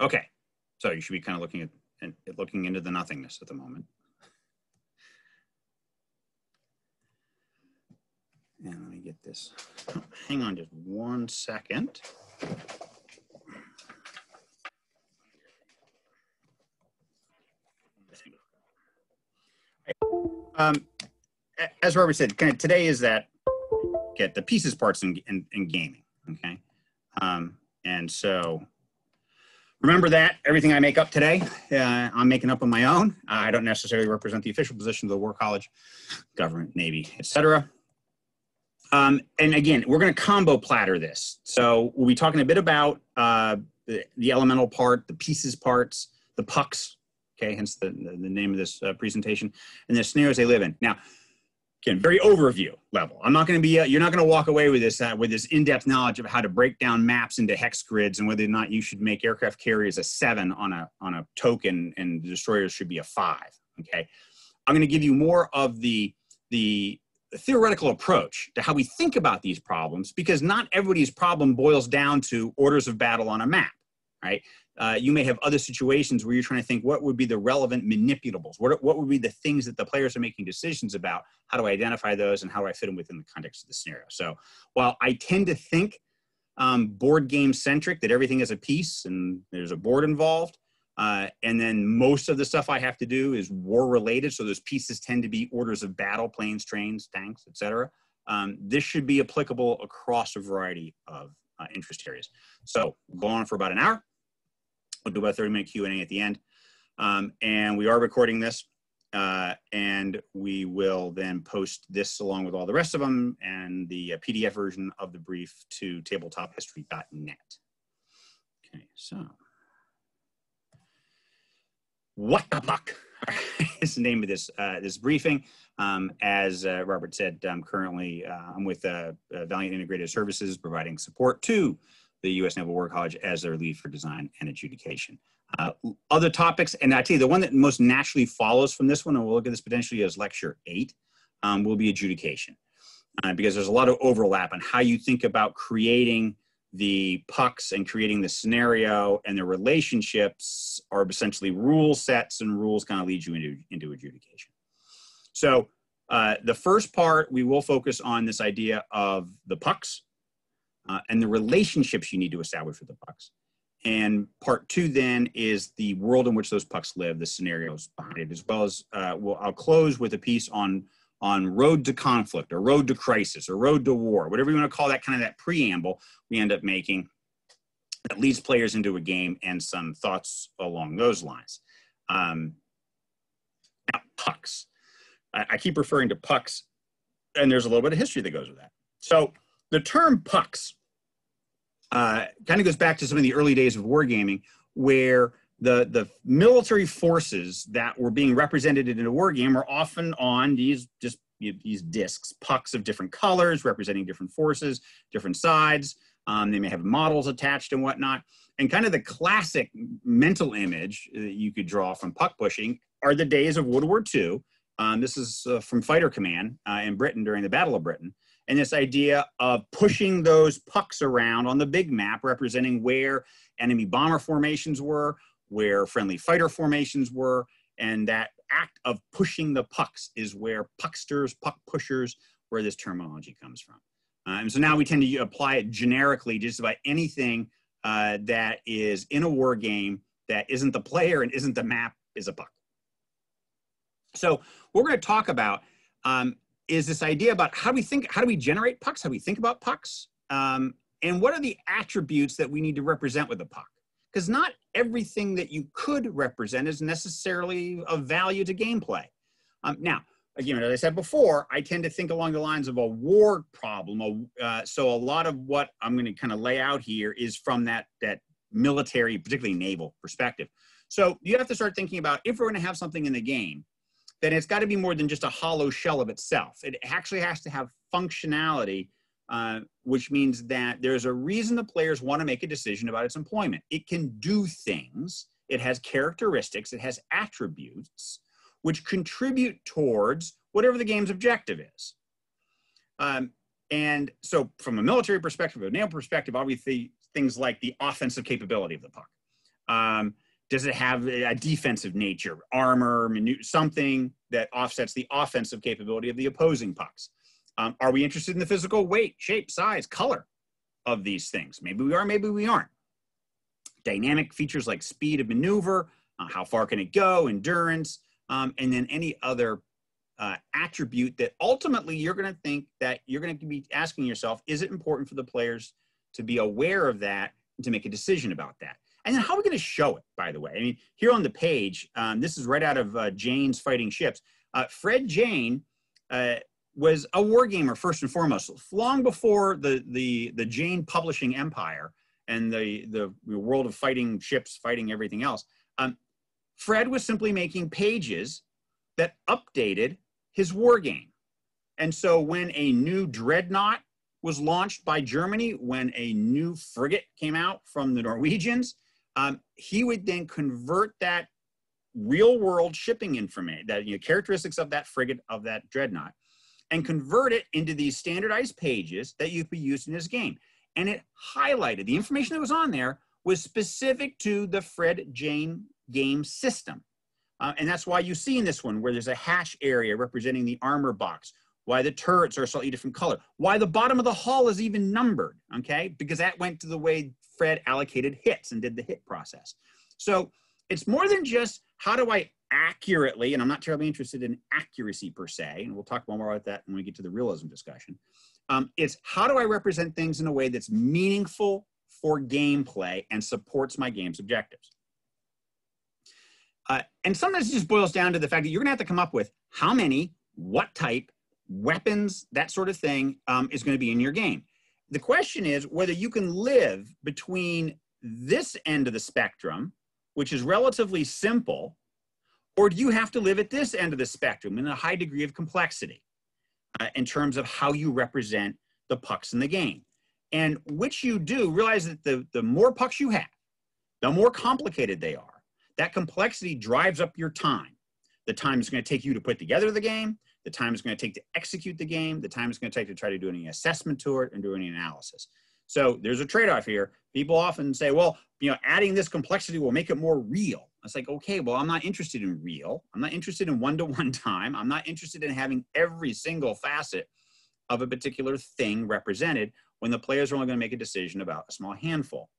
Okay, so you should be kind of looking at and looking into the nothingness at the moment. And let me get this. Hang on just one second. Um, as Robert said, kind of today is that get the pieces, parts, in, in, in gaming. Okay, um, and so remember that everything I make up today, uh, I'm making up on my own. I don't necessarily represent the official position of the War College, government, Navy, etc. Um, and again, we're going to combo platter this. So we'll be talking a bit about uh, the, the, elemental part, the pieces parts, the pucks, okay, hence the, the, the name of this uh, presentation, and the scenarios they live in. Now, again, very overview level. I'm not going to be, uh, you're not going to walk away with this, uh, with this in-depth knowledge of how to break down maps into hex grids and whether or not you should make aircraft carriers a seven on a, on a token and the destroyers should be a five, okay? I'm going to give you more of the, the theoretical approach to how we think about these problems because not everybody's problem boils down to orders of battle on a map, right? Uh, you may have other situations where you're trying to think what would be the relevant manipulables? What, what would be the things that the players are making decisions about? How do I identify those and how do I fit them within the context of the scenario? So while I tend to think um, board game centric, that everything is a piece and there's a board involved, uh, and then most of the stuff I have to do is war related. So those pieces tend to be orders of battle, planes, trains, tanks, etc. Um, this should be applicable across a variety of uh, interest areas. So go on for about an hour. We'll do about a 30 minute Q&A at the end. Um, and we are recording this uh, and we will then post this along with all the rest of them and the uh, PDF version of the brief to tabletophistory.net. Okay, so what the puck is the name of this uh, this briefing. Um, as uh, Robert said, I'm currently uh, I'm with uh, Valiant Integrated Services providing support to the U.S. Naval War College as their lead for design and adjudication. Uh, other topics, and I tell you, the one that most naturally follows from this one, and we'll look at this potentially as lecture eight, um, will be adjudication, because there's a lot of overlap on how you think about creating the pucks and creating the scenario and the relationships are essentially rule sets and rules kind of lead you into, into adjudication. So uh, the first part, we will focus on this idea of the pucks uh, and the relationships you need to establish with the pucks. And part two then is the world in which those pucks live, the scenarios behind it, as well as uh, well, I'll close with a piece on on road to conflict or road to crisis or road to war, whatever you want to call that kind of that preamble we end up making that leads players into a game and some thoughts along those lines. Um, now, pucks. I, I keep referring to pucks, and there's a little bit of history that goes with that. So the term pucks uh, kind of goes back to some of the early days of wargaming where the the military forces that were being represented in a war game are often on these just these discs, pucks of different colors representing different forces, different sides. Um, they may have models attached and whatnot. And kind of the classic mental image that you could draw from puck pushing are the days of World War II. Um, this is uh, from Fighter Command uh, in Britain during the Battle of Britain. And this idea of pushing those pucks around on the big map, representing where enemy bomber formations were, where friendly fighter formations were, and that act of pushing the pucks is where pucksters, puck pushers, where this terminology comes from. Uh, and so now we tend to apply it generically just about anything uh, that is in a war game that isn't the player and isn't the map is a puck. So we're going to talk about um, is this idea about how do we think, how do we generate pucks, how do we think about pucks, um, and what are the attributes that we need to represent with a puck because not everything that you could represent is necessarily of value to gameplay. Um, now, again, as I said before, I tend to think along the lines of a war problem. Uh, so a lot of what I'm going to kind of lay out here is from that that military, particularly naval perspective. So you have to start thinking about if we're going to have something in the game, then it's got to be more than just a hollow shell of itself. It actually has to have functionality uh, which means that there's a reason the players want to make a decision about its employment. It can do things, it has characteristics, it has attributes which contribute towards whatever the game's objective is. Um, and so, from a military perspective, a naval perspective, obviously things like the offensive capability of the puck. Um, does it have a defensive nature, armor, something that offsets the offensive capability of the opposing pucks? Um, are we interested in the physical weight, shape, size, color of these things? Maybe we are, maybe we aren't. Dynamic features like speed of maneuver, uh, how far can it go, endurance, um, and then any other uh, attribute that ultimately you're going to think that you're going to be asking yourself, is it important for the players to be aware of that and to make a decision about that? And then how are we going to show it, by the way? I mean, here on the page, um, this is right out of uh, Jane's Fighting Ships. Uh, Fred Jane uh, was a wargamer first and foremost, long before the, the, the Jane publishing empire and the, the world of fighting ships, fighting everything else. Um, Fred was simply making pages that updated his war game. And so when a new dreadnought was launched by Germany, when a new frigate came out from the Norwegians, um, he would then convert that real world shipping information, that you know, characteristics of that frigate, of that dreadnought, and convert it into these standardized pages that you could be used in this game. And it highlighted the information that was on there was specific to the Fred Jane game system. Uh, and that's why you see in this one where there's a hash area representing the armor box, why the turrets are a slightly different color, why the bottom of the hull is even numbered, okay? Because that went to the way Fred allocated hits and did the hit process. So it's more than just how do I accurately, and I'm not terribly interested in accuracy per se, and we'll talk more about that when we get to the realism discussion. Um, it's how do I represent things in a way that's meaningful for gameplay and supports my game's objectives. Uh, and sometimes it just boils down to the fact that you're going to have to come up with how many, what type, weapons, that sort of thing um, is going to be in your game. The question is whether you can live between this end of the spectrum, which is relatively simple, or do you have to live at this end of the spectrum in a high degree of complexity uh, in terms of how you represent the pucks in the game? And which you do, realize that the, the more pucks you have, the more complicated they are. That complexity drives up your time. The time it's going to take you to put together the game, the time it's going to take to execute the game, the time it's going to take to try to do any assessment to it and do any analysis. So there's a trade-off here. People often say, well, you know, adding this complexity will make it more real. It's like, okay, well, I'm not interested in real. I'm not interested in one-to-one time. I'm not interested in having every single facet of a particular thing represented when the players are only going to make a decision about a small handful.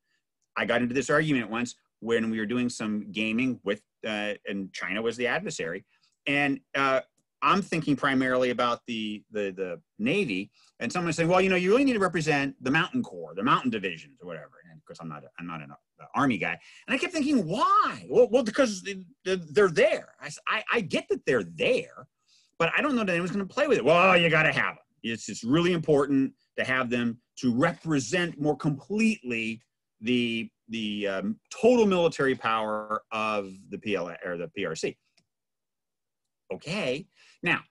I got into this argument once when we were doing some gaming with, uh, and China was the adversary. And uh, I'm thinking primarily about the, the, the Navy, and someone saying, well, you know, you really need to represent the Mountain Corps, the Mountain Divisions, or whatever. And of course, I'm not, a, I'm not an uh, Army guy. And I kept thinking, why? Well, well because they're there. I, I, I get that they're there, but I don't know that anyone's going to play with it. Well, you got to have them. It's just really important to have them to represent more completely the the um, total military power of the PLA or the PRC. Okay, now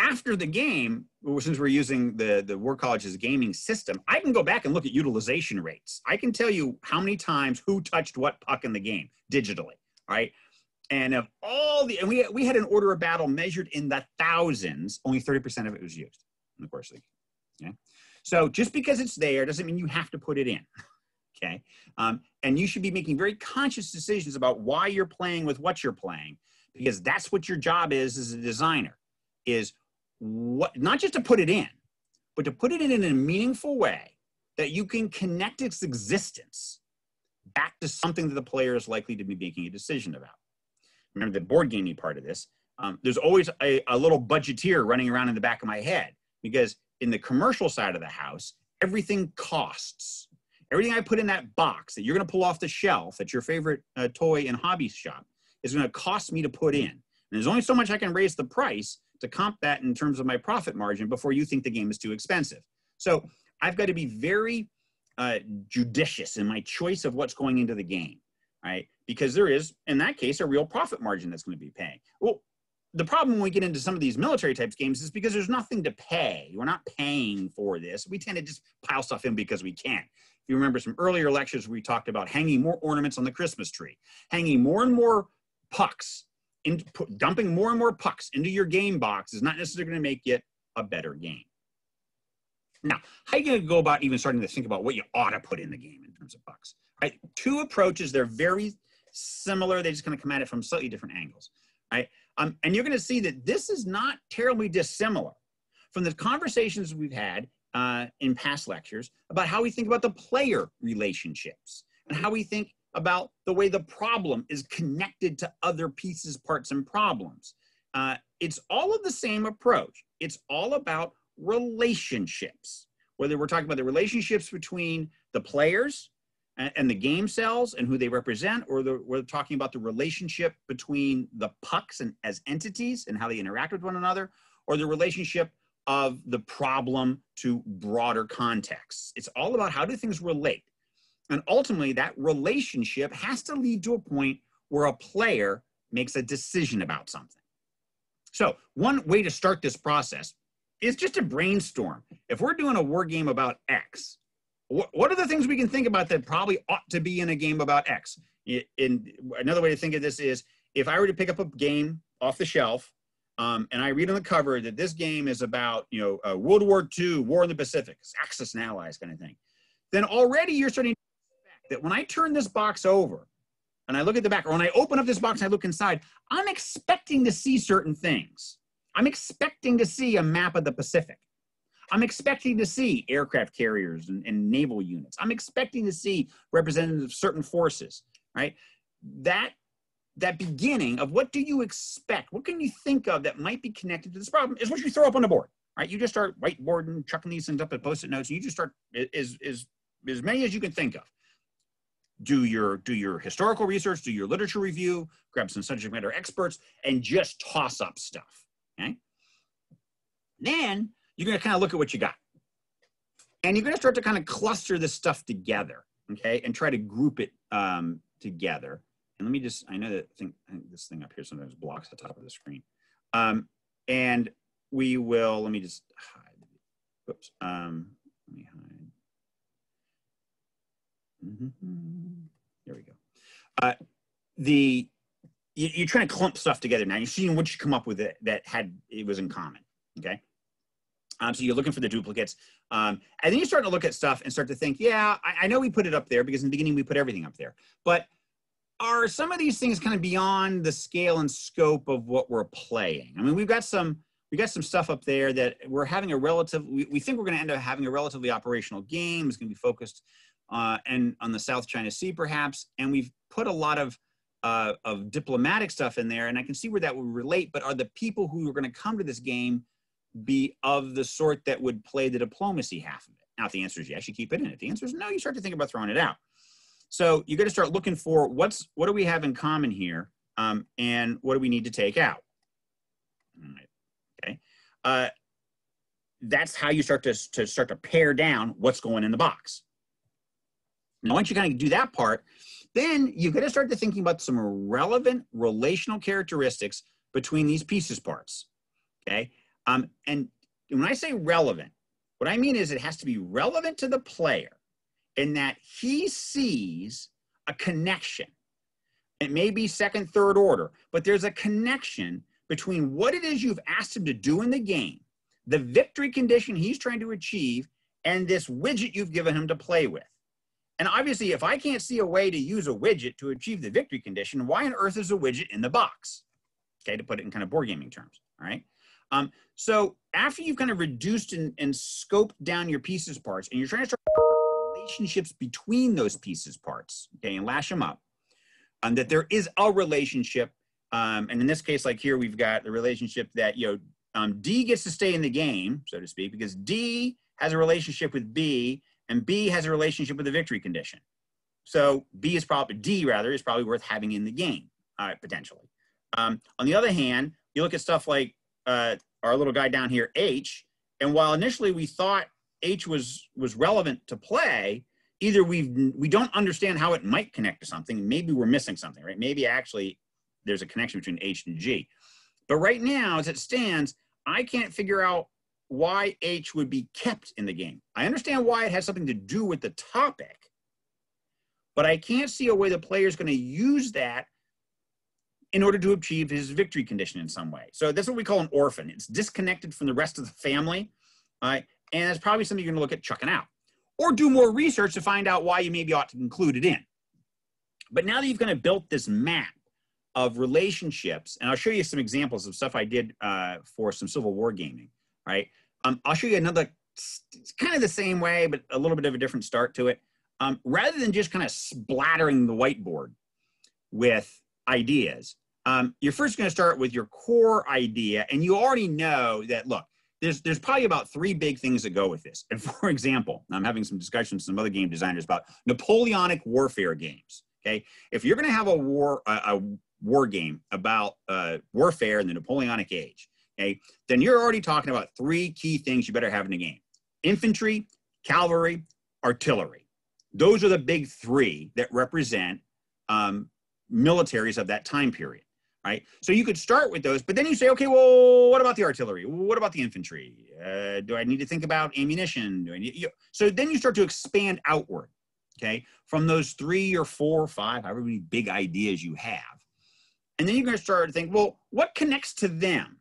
after the game, since we're using the the War College's gaming system, I can go back and look at utilization rates. I can tell you how many times who touched what puck in the game digitally, right? And of all the, and we we had an order of battle measured in the thousands. Only thirty percent of it was used in the course of the game. Okay? So just because it's there doesn't mean you have to put it in. okay? Um, and you should be making very conscious decisions about why you're playing with what you're playing, because that's what your job is as a designer, is what not just to put it in, but to put it in in a meaningful way that you can connect its existence back to something that the player is likely to be making a decision about. Remember the board gaming part of this. Um, there's always a, a little budgeteer running around in the back of my head because in the commercial side of the house, everything costs. Everything I put in that box that you're going to pull off the shelf at your favorite uh, toy and hobby shop is going to cost me to put in. And there's only so much I can raise the price to comp that in terms of my profit margin before you think the game is too expensive. So I've got to be very uh, judicious in my choice of what's going into the game, right? Because there is, in that case, a real profit margin that's going to be paying. Well, the problem when we get into some of these military types games is because there's nothing to pay. We're not paying for this. We tend to just pile stuff in because we can. If you remember some earlier lectures, we talked about hanging more ornaments on the Christmas tree, hanging more and more pucks, in, dumping more and more pucks into your game box is not necessarily going to make it a better game. Now, how are you going to go about even starting to think about what you ought to put in the game in terms of pucks? Right? Two approaches. They're very similar. They just kind of come at it from slightly different angles, right? Um, and you're going to see that this is not terribly dissimilar from the conversations we've had uh, in past lectures about how we think about the player relationships and how we think about the way the problem is connected to other pieces, parts, and problems. Uh, it's all of the same approach. It's all about relationships, whether we're talking about the relationships between the players and, and the game cells and who they represent, or the, we're talking about the relationship between the pucks and as entities and how they interact with one another, or the relationship of the problem to broader contexts. It's all about how do things relate. And ultimately, that relationship has to lead to a point where a player makes a decision about something. So, one way to start this process is just to brainstorm. If we're doing a war game about X, what are the things we can think about that probably ought to be in a game about X? In another way to think of this is if I were to pick up a game off the shelf um, and I read on the cover that this game is about, you know, uh, World War II, War in the Pacific, Axis and Allies kind of thing, then already you're starting to that when I turn this box over and I look at the back, or when I open up this box and I look inside, I'm expecting to see certain things. I'm expecting to see a map of the Pacific. I'm expecting to see aircraft carriers and, and naval units. I'm expecting to see representatives of certain forces, right? That that beginning of what do you expect? What can you think of that might be connected to this problem is what you throw up on the board, right? You just start whiteboarding, chucking these things up at post-it notes, and you just start as, as, as many as you can think of. Do your, do your historical research, do your literature review, grab some subject matter experts, and just toss up stuff, okay? Then you're gonna kind of look at what you got. And you're gonna start to kind of cluster this stuff together, okay? And try to group it um, together. And let me just, I know that thing, this thing up here sometimes blocks the top of the screen. Um, and we will, let me just hide, whoops, um, let me hide. Mm -hmm. There we go. Uh, the, you, are trying to clump stuff together now. You're seeing what you come up with that, that had, it was in common, okay? Um, so you're looking for the duplicates. Um, and then you start to look at stuff and start to think, yeah, I, I, know we put it up there because in the beginning we put everything up there. But are some of these things kind of beyond the scale and scope of what we're playing? I mean, we've got some we got some stuff up there that we're having a relative. We, we think we're going to end up having a relatively operational game. It's going to be focused uh, and on the South China Sea, perhaps. And we've put a lot of uh, of diplomatic stuff in there, and I can see where that would relate. But are the people who are going to come to this game be of the sort that would play the diplomacy half of it? Now, if the answer is yes, you keep it in. If the answer is no, you start to think about throwing it out. So you got to start looking for what's what do we have in common here, um, and what do we need to take out. Okay, uh, that's how you start to to start to pare down what's going in the box. Now, once you kind of do that part, then you've got to start to thinking about some relevant relational characteristics between these pieces parts. Okay, um, and when I say relevant, what I mean is it has to be relevant to the player in that he sees a connection. It may be second, third order, but there's a connection between what it is you've asked him to do in the game, the victory condition he's trying to achieve, and this widget you've given him to play with. And obviously, if I can't see a way to use a widget to achieve the victory condition, why on earth is a widget in the box? Okay, to put it in kind of board gaming terms, all right? Um, so after you've kind of reduced and, and scoped down your pieces parts, and you're trying to start relationships between those pieces parts, okay, and lash them up, um, that there is a relationship. Um, and in this case, like here, we've got the relationship that, you know, um, D gets to stay in the game, so to speak, because D has a relationship with B, and B has a relationship with the victory condition. So B is probably, D rather, is probably worth having in the game, uh, potentially. Um, on the other hand, you look at stuff like uh, our little guy down here, H, and while initially we thought H was was relevant to play, either we we don't understand how it might connect to something, maybe we're missing something, right? Maybe actually there's a connection between H and G. But right now, as it stands, I can't figure out why H would be kept in the game. I understand why it has something to do with the topic, but I can't see a way the player is going to use that in order to achieve his victory condition in some way. So that's what we call an orphan. It's disconnected from the rest of the family. Right? And that's probably something you're going to look at chucking out. Or do more research to find out why you maybe ought to include it in. But now that you've kind of built this map of relationships, and I'll show you some examples of stuff I did uh, for some Civil War gaming, right? Um, I'll show you another, it's kind of the same way, but a little bit of a different start to it. Um, rather than just kind of splattering the whiteboard with ideas, um, you're first going to start with your core idea, and you already know that, look, there's, there's probably about three big things that go with this. And for example, I'm having some discussions with some other game designers about Napoleonic warfare games. Okay, if you're going to have a war a, a war game about uh, warfare in the Napoleonic age, okay, then you're already talking about three key things you better have in the game: infantry, cavalry, artillery. Those are the big three that represent um, militaries of that time period right? So you could start with those, but then you say, okay, well, what about the artillery? What about the infantry? Uh, do I need to think about ammunition? Need? So then you start to expand outward, okay, from those three or four or five, however many big ideas you have, and then you're going to start to think, well, what connects to them?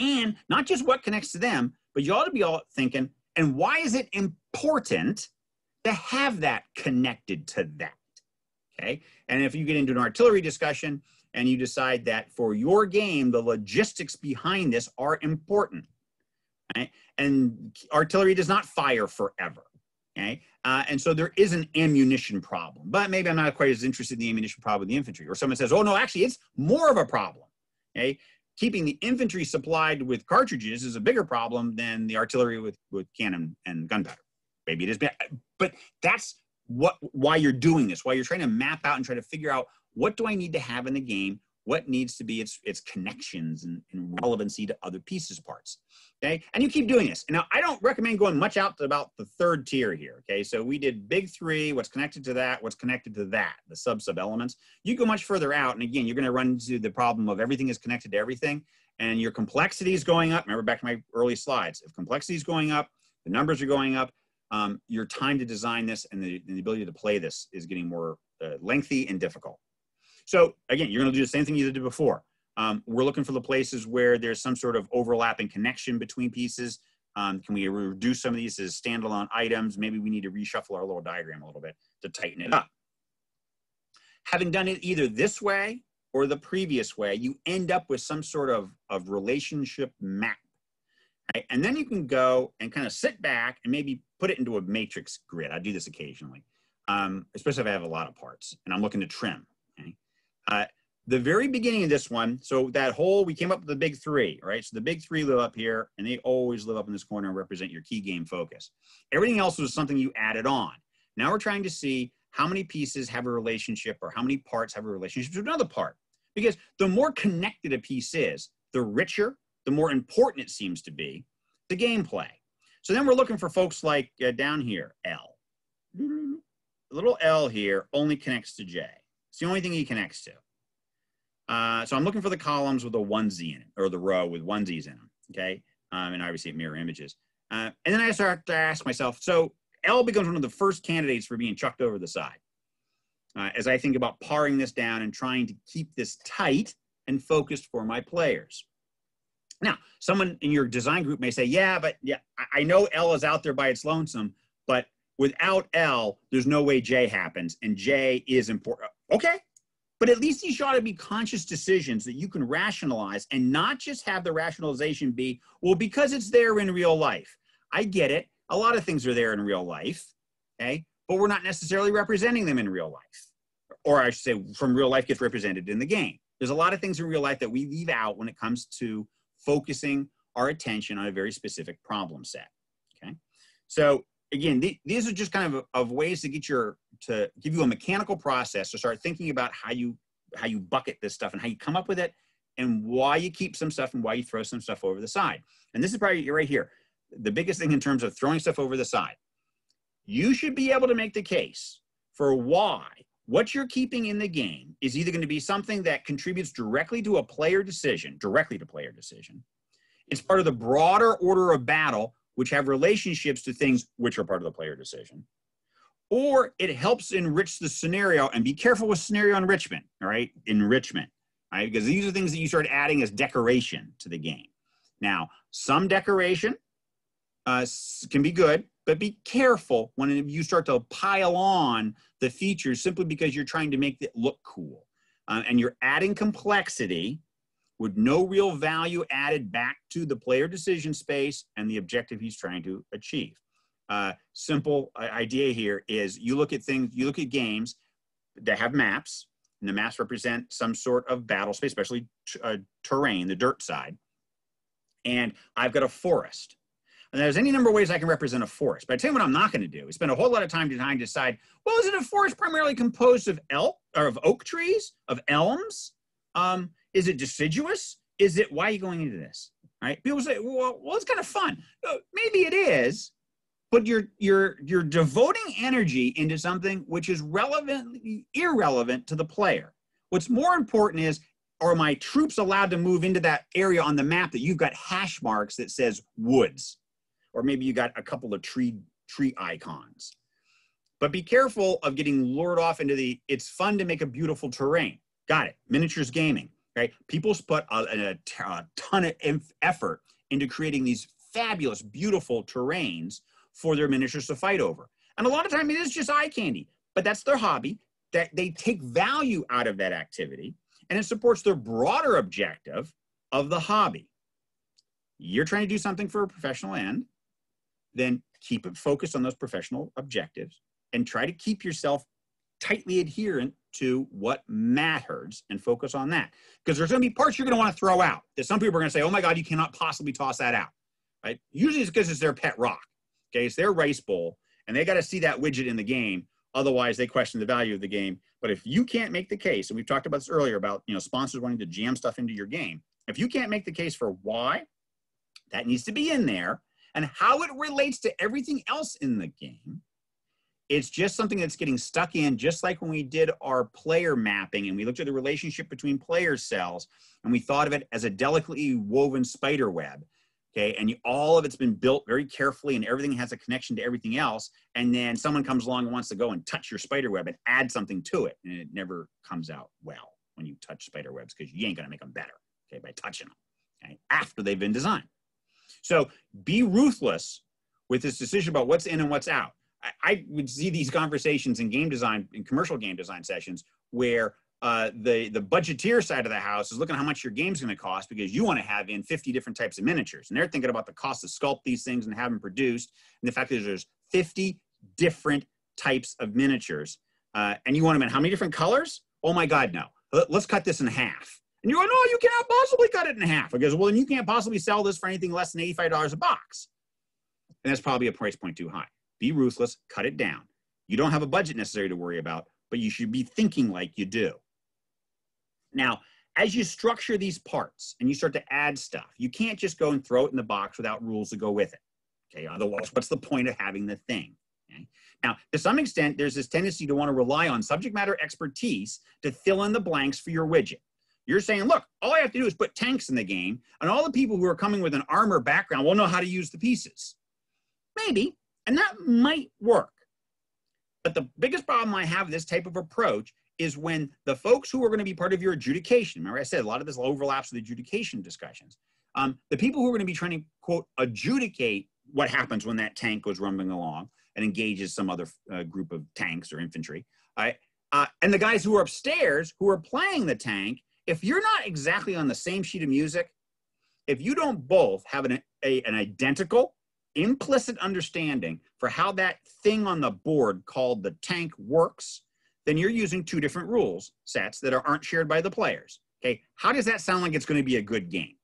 And not just what connects to them, but you ought to be all thinking, and why is it important to have that connected to that? Okay. And if you get into an artillery discussion, and you decide that for your game, the logistics behind this are important. Right? And artillery does not fire forever. Okay? Uh, and so there is an ammunition problem, but maybe I'm not quite as interested in the ammunition problem with the infantry. Or someone says, oh, no, actually, it's more of a problem. Okay? Keeping the infantry supplied with cartridges is a bigger problem than the artillery with, with cannon and gunpowder. Maybe it is, but that's what why you're doing this, why you're trying to map out and try to figure out what do I need to have in the game? What needs to be its, its connections and, and relevancy to other pieces parts? Okay, and you keep doing this. Now, I don't recommend going much out to about the third tier here. Okay, so we did big three, what's connected to that, what's connected to that, the sub sub elements. You go much further out, and again, you're going to run into the problem of everything is connected to everything, and your complexity is going up. Remember back to my early slides. If complexity is going up, the numbers are going up. Um, your time to design this and the, and the, ability to play this is getting more uh, lengthy and difficult. So again, you're going to do the same thing you did before. Um, we're looking for the places where there's some sort of overlapping connection between pieces. Um, can we reduce some of these as standalone items? Maybe we need to reshuffle our little diagram a little bit to tighten it up. Having done it either this way or the previous way, you end up with some sort of, of relationship map. Right? And then you can go and kind of sit back and maybe put it into a matrix grid. I do this occasionally, um, especially if I have a lot of parts and I'm looking to trim. Uh, the very beginning of this one, so that whole, we came up with the big three, right? So the big three live up here, and they always live up in this corner and represent your key game focus. Everything else was something you added on. Now we're trying to see how many pieces have a relationship or how many parts have a relationship to another part. Because the more connected a piece is, the richer, the more important it seems to be, the gameplay. So then we're looking for folks like uh, down here, L. Little L here only connects to J. It's the only thing he connects to. Uh, so I'm looking for the columns with a onesie in it, or the row with onesies in them, okay? Um, and obviously it mirror images. Uh, and then I start to ask myself, so L becomes one of the first candidates for being chucked over the side. Uh, as I think about paring this down and trying to keep this tight and focused for my players. Now, someone in your design group may say, yeah, but yeah, I know L is out there by its lonesome, but without L, there's no way J happens, and J is important. Okay, but at least these ought to be conscious decisions that you can rationalize and not just have the rationalization be, well, because it's there in real life. I get it. A lot of things are there in real life, okay? But we're not necessarily representing them in real life. Or I should say, from real life gets represented in the game. There's a lot of things in real life that we leave out when it comes to focusing our attention on a very specific problem set, okay? So again, th these are just kind of, of ways to get your, to give you a mechanical process to start thinking about how you, how you bucket this stuff and how you come up with it and why you keep some stuff and why you throw some stuff over the side. And this is probably right here. The biggest thing in terms of throwing stuff over the side. You should be able to make the case for why what you're keeping in the game is either going to be something that contributes directly to a player decision, directly to player decision. It's part of the broader order of battle which have relationships to things which are part of the player decision. Or it helps enrich the scenario, and be careful with scenario enrichment, all right? Enrichment, right? Because these are things that you start adding as decoration to the game. Now, some decoration uh, can be good, but be careful when you start to pile on the features simply because you're trying to make it look cool. Uh, and you're adding complexity with no real value added back to the player decision space and the objective he's trying to achieve. Uh, simple uh, idea here is you look at things, you look at games that have maps, and the maps represent some sort of battle space, especially uh, terrain, the dirt side. And I've got a forest. And there's any number of ways I can represent a forest. But I tell you what I'm not going to do is spend a whole lot of time trying to decide, well, is it a forest primarily composed of elk or of oak trees, of elms? Um, is it deciduous? Is it, why are you going into this? Right? People say, well, well it's kind of fun. Uh, maybe it is, but you're you're you're devoting energy into something which is relevant irrelevant to the player. What's more important is are my troops allowed to move into that area on the map that you've got hash marks that says woods? or maybe you got a couple of tree tree icons. But be careful of getting lured off into the it's fun to make a beautiful terrain. Got it. Miniatures gaming, right? People's put a, a, a ton of effort into creating these fabulous, beautiful terrains for their miniatures to fight over. And a lot of time it is just eye candy, but that's their hobby. That they take value out of that activity and it supports their broader objective of the hobby. You're trying to do something for a professional end then keep it focused on those professional objectives and try to keep yourself tightly adherent to what matters and focus on that. Because there's going to be parts you're going to want to throw out that some people are going to say, oh my God, you cannot possibly toss that out. Right? Usually it's because it's their pet rock. Okay, it's their rice bowl and they got to see that widget in the game. Otherwise, they question the value of the game. But if you can't make the case, and we've talked about this earlier about you know sponsors wanting to jam stuff into your game, if you can't make the case for why, that needs to be in there and how it relates to everything else in the game. It's just something that's getting stuck in, just like when we did our player mapping and we looked at the relationship between player cells and we thought of it as a delicately woven spider web. Okay, and you, all of it's been built very carefully and everything has a connection to everything else. And then someone comes along and wants to go and touch your spider web and add something to it. And it never comes out well when you touch spider webs because you ain't gonna make them better, okay, by touching them, okay, after they've been designed. So be ruthless with this decision about what's in and what's out. I, I would see these conversations in game design, in commercial game design sessions, where uh, the the budgeteer side of the house is looking how much your game's going to cost because you want to have in 50 different types of miniatures, and they're thinking about the cost to sculpt these things and have them produced, and the fact is there's 50 different types of miniatures, uh, and you want them in how many different colors? Oh my God, no! Let's cut this in half. And you go, no, you cannot possibly cut it in half. Goes, well, then you can't possibly sell this for anything less than $85 a box. And that's probably a price point too high. Be ruthless, cut it down. You don't have a budget necessary to worry about, but you should be thinking like you do. Now, as you structure these parts and you start to add stuff, you can't just go and throw it in the box without rules to go with it. Okay, otherwise, what's the point of having the thing? Okay? Now, to some extent, there's this tendency to want to rely on subject matter expertise to fill in the blanks for your widget. You're saying, look, all I have to do is put tanks in the game, and all the people who are coming with an armor background will know how to use the pieces. Maybe, and that might work. But the biggest problem I have with this type of approach is when the folks who are going to be part of your adjudication, remember I said a lot of this overlaps with adjudication discussions, um, the people who are going to be trying to, quote, adjudicate what happens when that tank goes rumbling along and engages some other uh, group of tanks or infantry, uh, and the guys who are upstairs who are playing the tank if you're not exactly on the same sheet of music, if you don't both have an, a, an identical implicit understanding for how that thing on the board called the tank works, then you're using two different rules sets that are, aren't shared by the players. Okay, how does that sound like it's going to be a good game?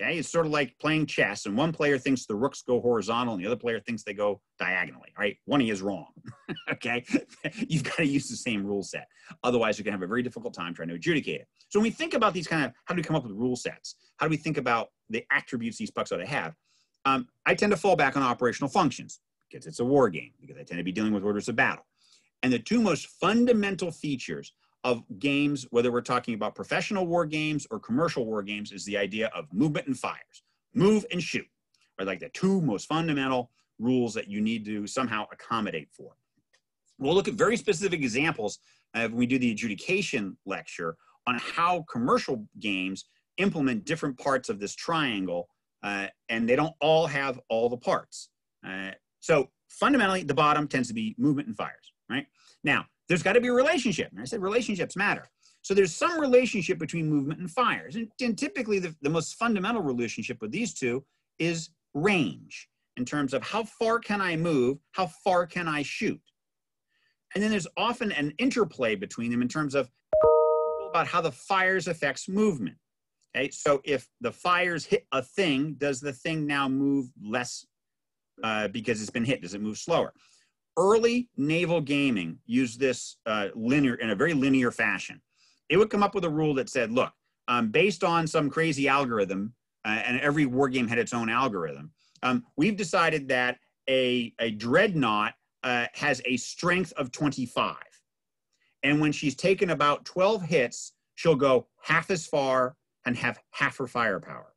Okay, it's sort of like playing chess, and one player thinks the rooks go horizontal, and the other player thinks they go diagonally. Right? One of you is wrong. okay, you've got to use the same rule set. Otherwise, you're going to have a very difficult time trying to adjudicate it. So when we think about these kind of how do we come up with rule sets? How do we think about the attributes these pucks ought to have? Um, I tend to fall back on operational functions because it's a war game. Because I tend to be dealing with orders of battle, and the two most fundamental features of games, whether we're talking about professional war games or commercial war games, is the idea of movement and fires. Move and shoot are like the two most fundamental rules that you need to somehow accommodate for. We'll look at very specific examples uh, when we do the adjudication lecture on how commercial games implement different parts of this triangle, uh, and they don't all have all the parts. Uh, So fundamentally, the bottom tends to be movement and fires, right? Now, there's got to be a relationship. And I said relationships matter. So there's some relationship between movement and fires. And, and typically, the, the most fundamental relationship with these two is range in terms of how far can I move, how far can I shoot. And then there's often an interplay between them in terms of about how the fires affects movement. Okay, so if the fires hit a thing, does the thing now move less uh, because it's been hit? Does it move slower? Early naval gaming used this uh, linear in a very linear fashion. It would come up with a rule that said, look, um, based on some crazy algorithm, uh, and every war game had its own algorithm, um, we've decided that a, a dreadnought uh, has a strength of 25. And when she's taken about 12 hits, she'll go half as far and have half her firepower.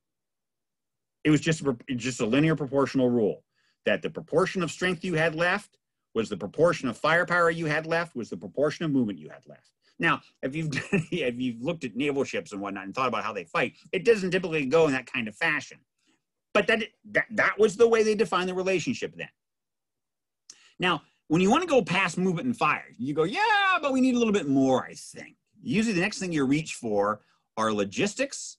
It was just, just a linear proportional rule that the proportion of strength you had left was the proportion of firepower you had left was the proportion of movement you had left. Now, if you've if you've looked at naval ships and whatnot and thought about how they fight, it doesn't typically go in that kind of fashion. But that that that was the way they defined the relationship then. Now, when you want to go past movement and fire, you go, yeah, but we need a little bit more, I think. Usually the next thing you reach for are logistics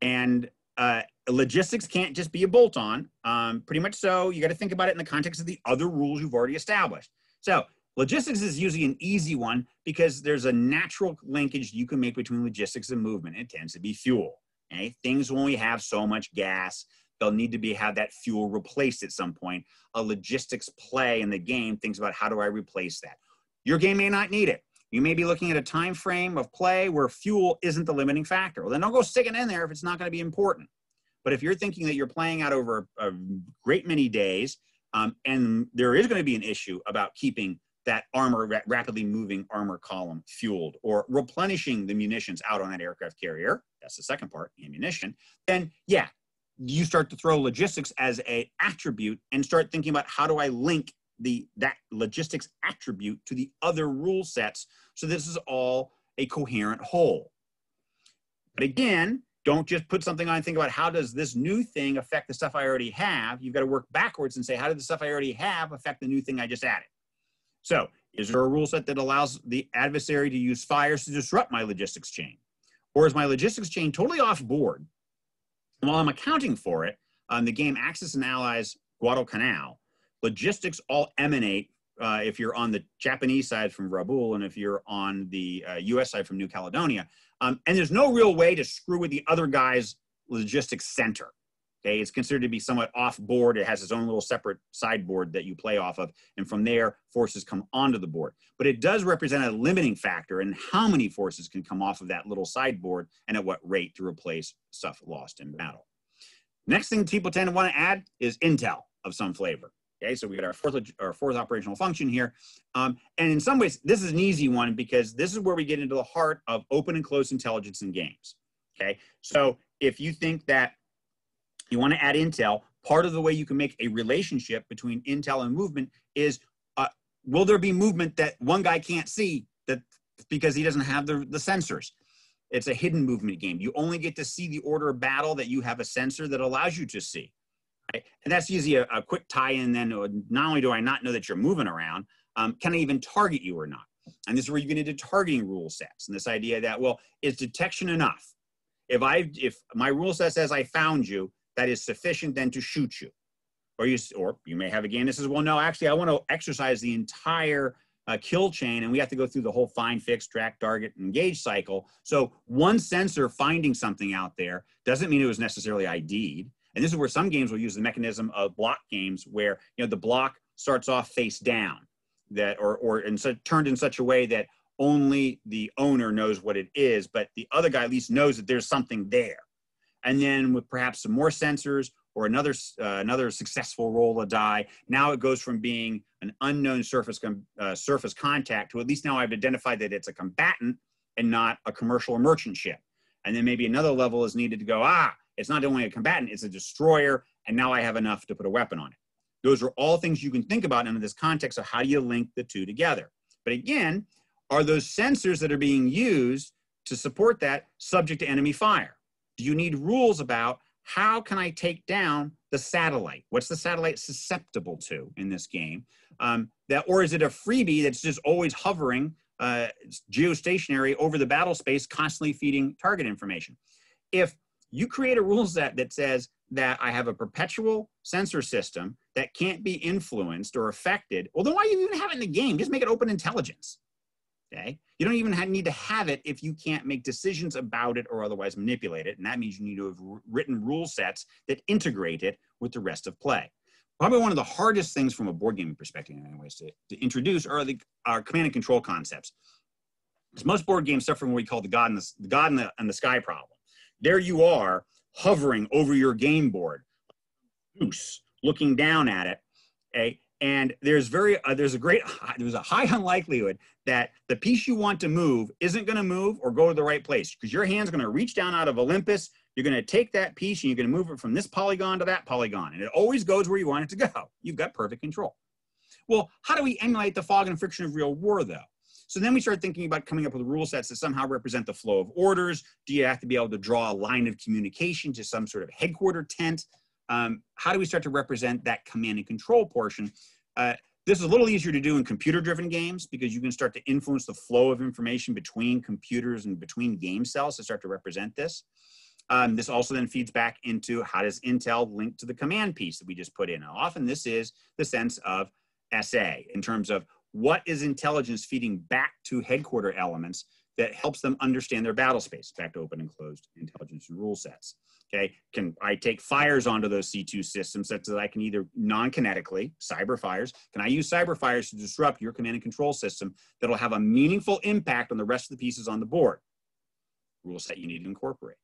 and uh, logistics can't just be a bolt on. Um, pretty much so. You got to think about it in the context of the other rules you've already established. So logistics is usually an easy one because there's a natural linkage you can make between logistics and movement. It tends to be fuel. Okay? Things only have so much gas. They'll need to be have that fuel replaced at some point. A logistics play in the game thinks about how do I replace that. Your game may not need it. You may be looking at a time frame of play where fuel isn't the limiting factor. Well, then don't go sticking in there if it's not going to be important. But if you're thinking that you're playing out over a, great many days, um, and there is going to be an issue about keeping that armor, ra rapidly moving armor column fueled or replenishing the munitions out on that aircraft carrier, that's the second part, ammunition, then yeah, you start to throw logistics as a attribute and start thinking about how do I link the that logistics attribute to the other rule sets so this is all a coherent whole. But again don't just put something on and think about how does this new thing affect the stuff i already have you've got to work backwards and say how did the stuff i already have affect the new thing i just added so is there a rule set that allows the adversary to use fires to disrupt my logistics chain or is my logistics chain totally off board and while i'm accounting for it um, the game axis and allies guadalcanal logistics all emanate uh, if you're on the Japanese side from Rabaul and if you're on the uh, US side from New Caledonia. Um, and there's no real way to screw with the other guy's logistics center. Okay, it's considered to be somewhat off board. It has its own little separate sideboard that you play off of. And from there, forces come onto the board. But it does represent a limiting factor in how many forces can come off of that little sideboard and at what rate to replace stuff lost in battle. Next thing people tend to want to add is intel of some flavor. Okay, so we got our fourth, our fourth operational function here. Um, and in some ways, this is an easy one because this is where we get into the heart of open and closed intelligence in games. Okay, so if you think that you want to add intel, part of the way you can make a relationship between intel and movement is uh, will there be movement that one guy can't see that because he doesn't have the, the sensors? It's a hidden movement game. You only get to see the order of battle that you have a sensor that allows you to see. And that's usually a, a quick tie-in then. Not only do I not know that you're moving around, um, can I even target you or not? And this is where you get into targeting rule sets and this idea that, well, is detection enough? If I, if my rule set says I found you, that is sufficient then to shoot you. Or you, or you may have a game that says, well, no, actually, I want to exercise the entire uh, kill chain, and we have to go through the whole find, fix, track, target, engage cycle. So one sensor finding something out there doesn't mean it was necessarily ID'd. And this is where some games will use the mechanism of block games where, you know, the block starts off face down that or, or in turned in such a way that only the owner knows what it is, but the other guy at least knows that there's something there. And then with perhaps some more sensors or another uh, another successful roll of die, now it goes from being an unknown surface uh, surface contact to at least now I've identified that it's a combatant and not a commercial or merchant ship. And then maybe another level is needed to go, ah, it's not only a combatant, it's a destroyer, and now I have enough to put a weapon on it. Those are all things you can think about in this context of how do you link the two together. But again, are those sensors that are being used to support that subject to enemy fire? Do you need rules about how can I take down the satellite? What's the satellite susceptible to in this game? Um, that, or is it a freebie that's just always hovering uh, geostationary over the battle space, constantly feeding target information? If you create a rule set that says that I have a perpetual sensor system that can't be influenced or affected, well, then why do you even have it in the game? Just make it open intelligence. Okay. You don't even have, need to have it if you can't make decisions about it or otherwise manipulate it. And that means you need to have written rule sets that integrate it with the rest of play. Probably one of the hardest things from a board gaming perspective, anyways, to, to introduce are the command and control concepts. Because most board games suffer from what we call the God in the, the God the, in the sky problem. There you are hovering over your game board, goose, looking down at it, okay? and there's very uh, there's a great there's a high unlikelihood that the piece you want to move isn't going to move or go to the right place because your hand's going to reach down out of Olympus. You're going to take that piece and you're going to move it from this polygon to that polygon, and it always goes where you want it to go. You've got perfect control. Well, how do we emulate the fog and friction of real war, though? So then we start thinking about coming up with rule sets that somehow represent the flow of orders. Do you have to be able to draw a line of communication to some sort of headquarter tent? Um, how do we start to represent that command and control portion? Uh, this is a little easier to do in computer-driven games because you can start to influence the flow of information between computers and between game cells to start to represent this. Um, this also then feeds back into how does Intel link to the command piece that we just put in. Often this is the sense of SA in terms of what is intelligence feeding back to headquarter elements that helps them understand their battle space, back to open and closed intelligence and rule sets. Okay, can I take fires onto those C2 systems such that I can either non-kinetically, cyber fires, can I use cyber fires to disrupt your command and control system that'll have a meaningful impact on the rest of the pieces on the board? Rule set you need to incorporate.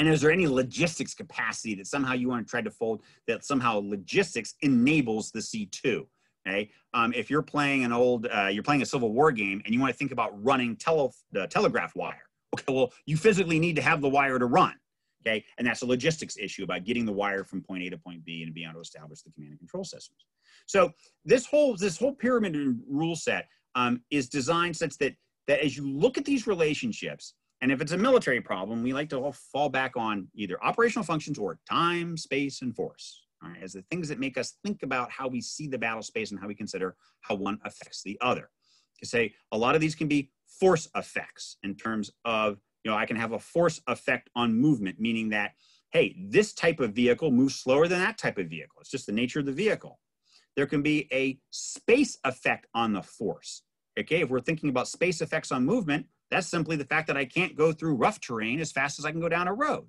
And is there any logistics capacity that somehow you want to try to fold that somehow logistics enables the C2? Okay, um, if you're playing an old, uh, you're playing a Civil War game and you want to think about running tele, the telegraph wire. Okay, well, you physically need to have the wire to run. Okay, and that's a logistics issue about getting the wire from point A to point B and being able to establish the command and control systems. So this whole this whole pyramid rule set um, is designed such that that as you look at these relationships, and if it's a military problem, we like to all fall back on either operational functions or time, space, and force Uh, right, as the things that make us think about how we see the battle space and how we consider how one affects the other. To say a lot of these can be force effects in terms of, you know, I can have a force effect on movement, meaning that, hey, this type of vehicle moves slower than that type of vehicle. It's just the nature of the vehicle. There can be a space effect on the force. Okay, if we're thinking about space effects on movement, that's simply the fact that I can't go through rough terrain as fast as I can go down a road.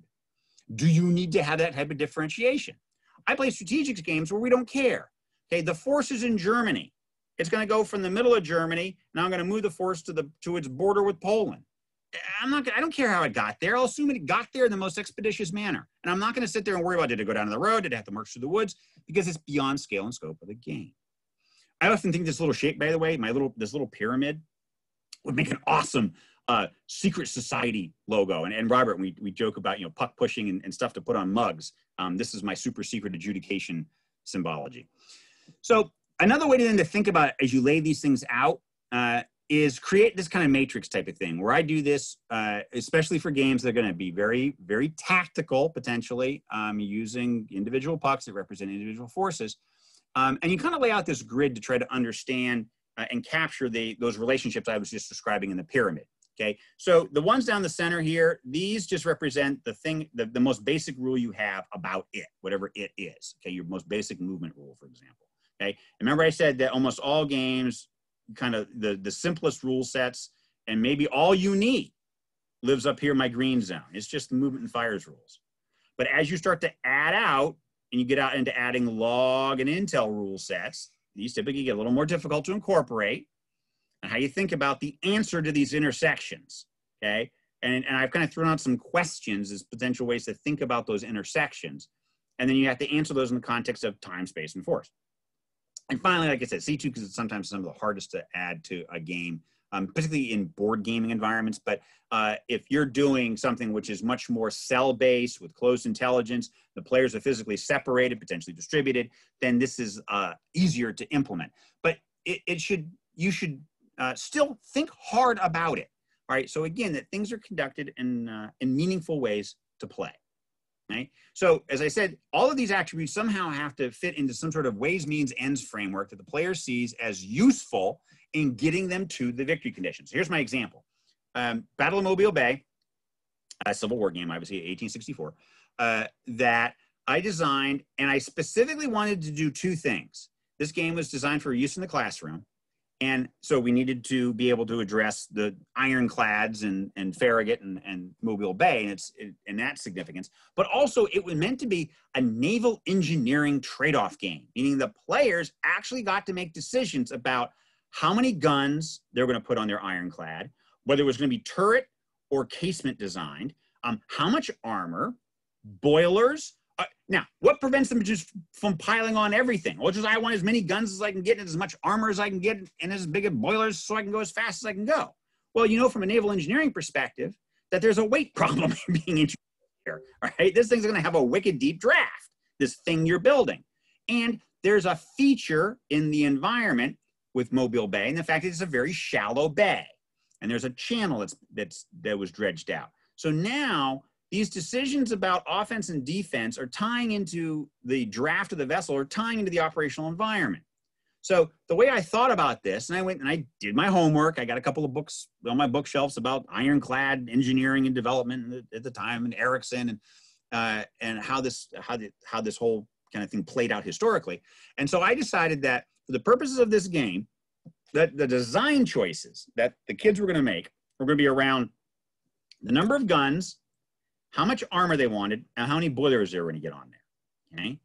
Do you need to have that type of differentiation? I play strategics games where we don't care. Okay, the force is in Germany. It's going to go from the middle of Germany. Now I'm going to move the force to the to its border with Poland. I'm not. I don't care how it got there. I'll assume it got there in the most expeditious manner, and I'm not going to sit there and worry about did it go down the road, did it have to march through the woods, because it's beyond scale and scope of the game. I often think this little shape, by the way, my little this little pyramid would make an awesome uh, secret society logo. And, and Robert, we, we joke about, you know, puck pushing and, and stuff to put on mugs. Um, this is my super secret adjudication symbology. So another way to then to think about as you lay these things out uh, is create this kind of matrix type of thing where I do this, uh, especially for games that are going to be very, very tactical potentially um, using individual pucks that represent individual forces. Um, and you kind of lay out this grid to try to understand uh, and capture the, those relationships I was just describing in the pyramid. Okay, so the ones down the center here, these just represent the thing, the, the most basic rule you have about it, whatever it is. Okay, your most basic movement rule, for example. Okay, remember I said that almost all games, kind of the, the simplest rule sets, and maybe all you need lives up here in my green zone. It's just the movement and fires rules. But as you start to add out, and you get out into adding log and intel rule sets, these typically get a little more difficult to incorporate and how you think about the answer to these intersections, okay? And, and I've kind of thrown out some questions as potential ways to think about those intersections. And then you have to answer those in the context of time, space, and force. And finally, like I said, C2 because it's sometimes some of the hardest to add to a game, um, particularly in board gaming environments. But uh, if you're doing something which is much more cell-based with closed intelligence, the players are physically separated, potentially distributed, then this is uh, easier to implement. But it, it should you should uh, still think hard about it. All right. So again, that things are conducted in uh, in meaningful ways to play. Okay? So as I said, all of these attributes somehow have to fit into some sort of ways, means, ends framework that the player sees as useful in getting them to the victory conditions. Here's my example. Um, Battle of Mobile Bay, a Civil War game, obviously 1864, uh, that I designed, and I specifically wanted to do two things. This game was designed for use in the classroom, and so we needed to be able to address the ironclads and, and Farragut and, and Mobile Bay and its and that significance. But also it was meant to be a naval engineering trade-off game, meaning the players actually got to make decisions about how many guns they're going to put on their ironclad, whether it was going to be turret or casemate designed, um, how much armor, boilers, uh, now, what prevents them just from piling on everything? Well, just I want as many guns as I can get, and as much armor as I can get, and as big of boilers so I can go as fast as I can go. Well, you know, from a naval engineering perspective, that there's a weight problem being introduced here. All right, this thing's going to have a wicked deep draft. This thing you're building, and there's a feature in the environment with Mobile Bay, and the fact that it's a very shallow bay, and there's a channel that's that's that was dredged out. So now these decisions about offense and defense are tying into the draft of the vessel or tying into the operational environment. So the way I thought about this, and I went and I did my homework. I got a couple of books on my bookshelves about ironclad engineering and development at the time, and Ericsson, and uh, and how this how the, how this whole kind of thing played out historically. And so I decided that for the purposes of this game, that the design choices that the kids were going to make were going to be around the number of guns how much armor they wanted, and how many boilers they were going to get on there. Okay.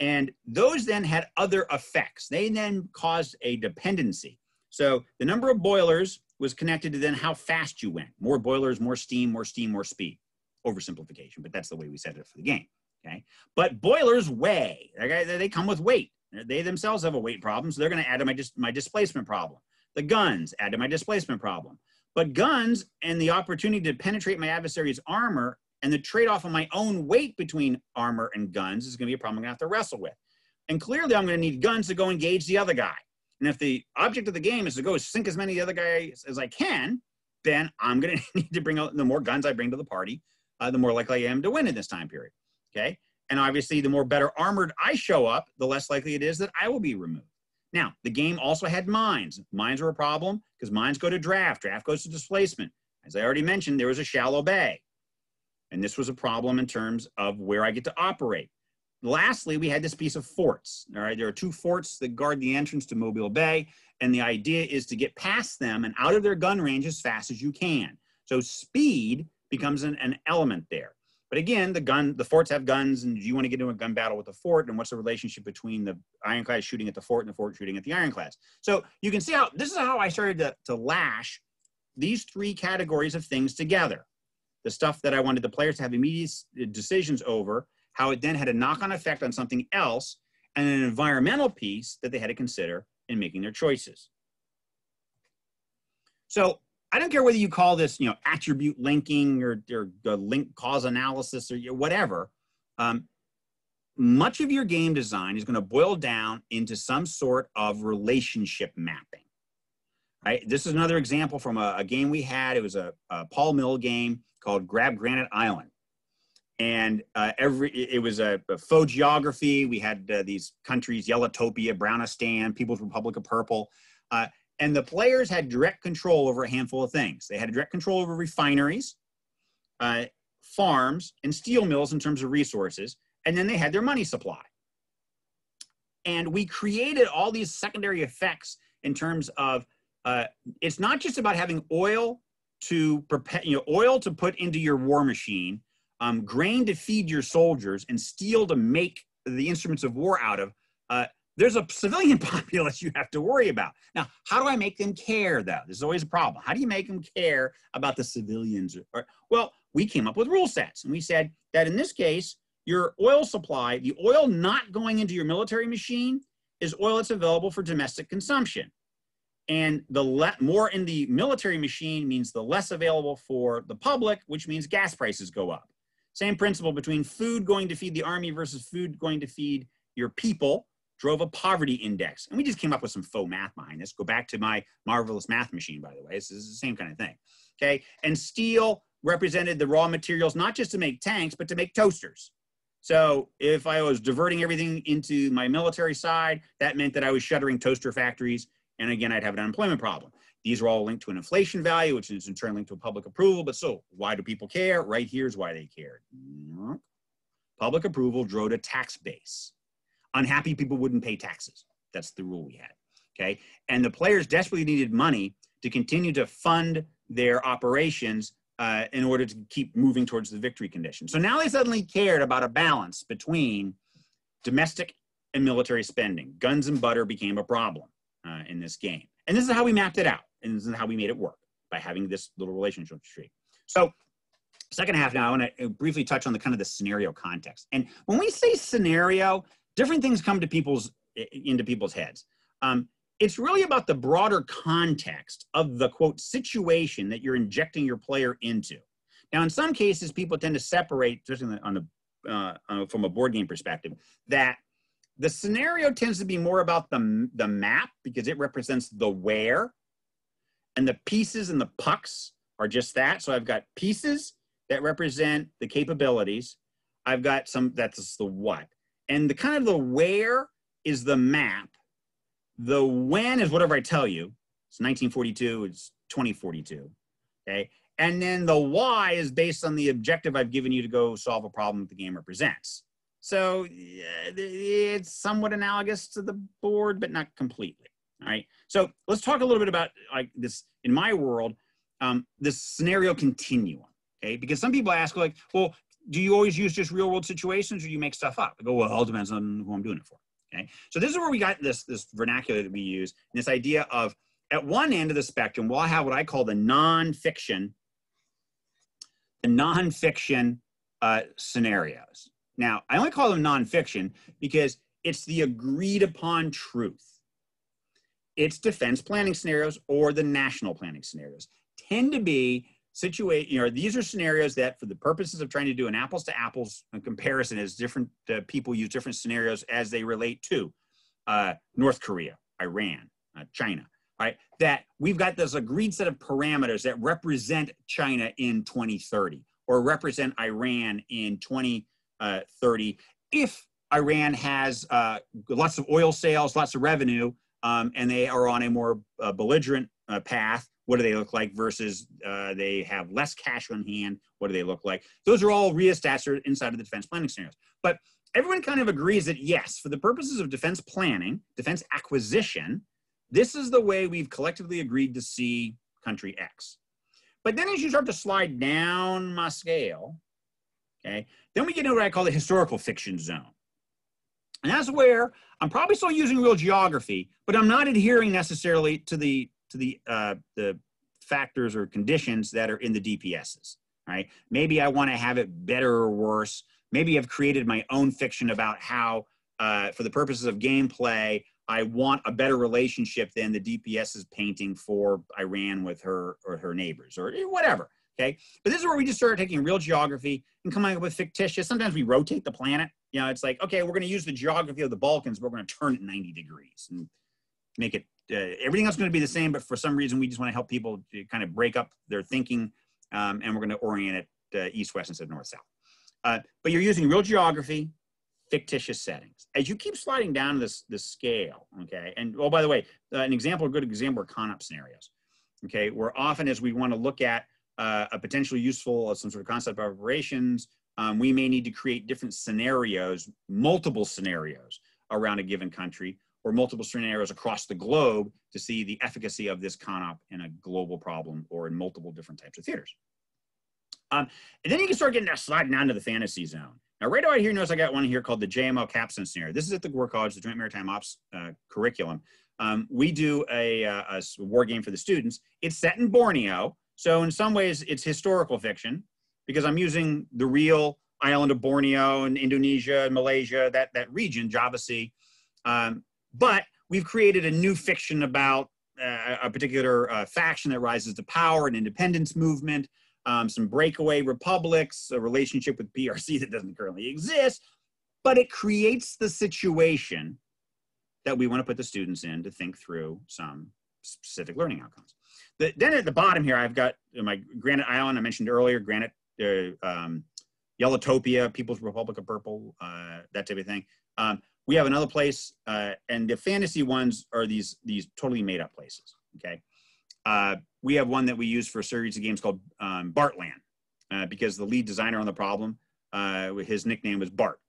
And those then had other effects. They then caused a dependency. So the number of boilers was connected to then how fast you went. More boilers, more steam, more steam, more speed. Oversimplification, but that's the way we set it for the game. Okay. But boilers weigh. Okay? They come with weight. They themselves have a weight problem, so they're going to add to my, dis- my displacement problem. The guns add to my displacement problem. But guns and the opportunity to penetrate my adversary's armor and the trade off of my own weight between armor and guns is going to be a problem I'm to have to wrestle with. And clearly, I'm going to need guns to go engage the other guy. And if the object of the game is to go sink as many of the other guys as I can, then I'm going to need to bring out the more guns I bring to the party, uh, the more likely I am to win in this time period. Okay. And obviously, the more better armored I show up, the less likely it is that I will be removed. Now, the game also had mines. Mines were a problem because mines go to draft, draft goes to displacement. As I already mentioned, there was a shallow bay. And this was a problem in terms of where I get to operate. Lastly, we had this piece of forts. All right, there are two forts that guard the entrance to Mobile Bay, and the idea is to get past them and out of their gun range as fast as you can. So speed becomes an, an element there. But again, the gun, the forts have guns, and do you want to get into a gun battle with the fort? And what's the relationship between the ironclad shooting at the fort and the fort shooting at the ironclads? So you can see how this is how I started to, to lash these three categories of things together the stuff that I wanted the players to have immediate decisions over, how it then had a knock on effect on something else, and an environmental piece that they had to consider in making their choices. So I don't care whether you call this, you know, attribute linking or, or link cause analysis or whatever. Um, much of your game design is going to boil down into some sort of relationship mapping. Right? This is another example from a, a game we had. It was a, a Pol-Mil game called Grab Granite Island. And uh, every it was a, a, faux geography. We had uh, these countries: Yellowtopia, Brownistan, People's Republic of Purple, uh, and the players had direct control over a handful of things. They had direct control over refineries, uh, farms, and steel mills in terms of resources, and then they had their money supply. And we created all these secondary effects in terms of uh, it's not just about having oil to prepare, you know, oil to put into your war machine, um, grain to feed your soldiers, and steel to make the instruments of war out of. Uh, there's a civilian populace you have to worry about. Now, how do I make them care, though? This is always a problem. How do you make them care about the civilians? Well, we came up with rule sets, and we said that in this case, your oil supply, the oil not going into your military machine, is oil that's available for domestic consumption and the le- more in the military machine means the less available for the public, which means gas prices go up. Same principle between food going to feed the army versus food going to feed your people drove a poverty index. And we just came up with some faux math behind this. Go back to my marvelous math machine, by the way. This is the same kind of thing. Okay. And steel represented the raw materials, not just to make tanks, but to make toasters. So if I was diverting everything into my military side, that meant that I was shuttering toaster factories. And again, I'd have an unemployment problem. These are all linked to an inflation value, which is in turn linked to a public approval. But so why do people care? Right here's why they cared. Public approval drove a tax base. Unhappy people wouldn't pay taxes. That's the rule we had. Okay. And the players desperately needed money to continue to fund their operations uh, in order to keep moving towards the victory condition. So now they suddenly cared about a balance between domestic and military spending. Guns and butter became a problem uh, in this game. And this is how we mapped it out. And this is how we made it work by having this little relationship tree. So second half now, I want to briefly touch on the kind of the scenario context. And when we say scenario, different things come to people's into people's heads. Um, it's really about the broader context of the quote situation that you're injecting your player into. Now, in some cases, people tend to separate, especially on the uh, uh, from a board game perspective, that the scenario tends to be more about the the map because it represents the where, and the pieces and the pucks are just that. So I've got pieces that represent the capabilities. I've got some that's the what, and the kind of the where is the map the when is whatever I tell you. It's 1942, it's 2042. Okay. And then the why is based on the objective I've given you to go solve a problem that the game represents. So it's somewhat analogous to the board, but not completely. All right. So let's talk a little bit about like this in my world, um, this scenario continuum. Okay. Because some people ask, like, well, do you always use just real world situations or you make stuff up? I go, well, it all depends on who I'm doing it for. Okay, so this is where we got this this vernacular that we use, and this idea of at one end of the spectrum, we'll have what I call the nonfiction, the nonfiction uh, scenarios. Now, I only call them nonfiction because it's the agreed upon truth. It's defense planning scenarios or the national planning scenarios tend to be situate, you know, these are scenarios that for the purposes of trying to do an apples to apples comparison as different uh, people use different scenarios as they relate to uh, North Korea, Iran, uh, China, right? That we've got this agreed set of parameters that represent China in 2030 or represent Iran in 2030 uh, if Iran has uh, lots of oil sales, lots of revenue, um, and they are on a more uh, belligerent path what do they look like versus uh, they have less cash on hand? What do they look like? Those are all rheostats inside of the defense planning scenarios. But everyone kind of agrees that yes for the purposes of defense planning defense acquisition this is the way we've collectively agreed to see country x. But then as you start to slide down my scale okay then we get into what i call the historical fiction zone and that's where i'm probably still using real geography but i'm not adhering necessarily to the to the uh, the factors or conditions that are in the DPSs. Right? Maybe I want to have it better or worse. Maybe I've created my own fiction about how, uh, for the purposes of gameplay, I want a better relationship than the DPS is painting for Iran with her or her neighbors or whatever. Okay, but this is where we just start taking real geography and coming up with fictitious. Sometimes we rotate the planet. You know, it's like okay, we're going to use the geography of the Balkans, but we're going to turn it 90 degrees and make it uh, everything else is going to be the same, but for some reason we just want to help people to kind of break up their thinking, um, and we're going to orient it uh, east-west instead of north-south. Uh, but you're using real geography, fictitious settings. As you keep sliding down this this scale, okay, and oh by the way, uh, an example, a good example are CONOP scenarios, okay, where often as we want to look at uh, a potentially useful uh, some sort of concept of operations, um, we may need to create different scenarios, multiple scenarios around a given country or multiple scenarios across the globe to see the efficacy of this CONOP in a global problem or in multiple different types of theaters. Um, and then you can start getting that sliding down to the fantasy zone. Now, right out here, notice I got one here called the JMO capstone scenario. This is at the War College, the Joint Maritime Ops uh, curriculum. Um, we do a, uh, a, war game for the students. It's set in Borneo. So in some ways, it's historical fiction because I'm using the real island of Borneo and Indonesia and Malaysia, that, that region, Java Sea. Um, but we've created a new fiction about uh, a particular uh, faction that rises to power, an independence movement, um, some breakaway republics, a relationship with PRC that doesn't currently exist, but it creates the situation that we want to put the students in to think through some specific learning outcomes. The, then at the bottom here, I've got my Granite Island I mentioned earlier, Granite, uh, um, Yellowtopia, People's Republic of Purple, uh, that type of thing. Um, we have another place, uh, and the fantasy ones are these these totally made up places. Okay, uh, we have one that we use for a series of games called um, Bartland, uh, because the lead designer on the problem, uh, his nickname was Bart.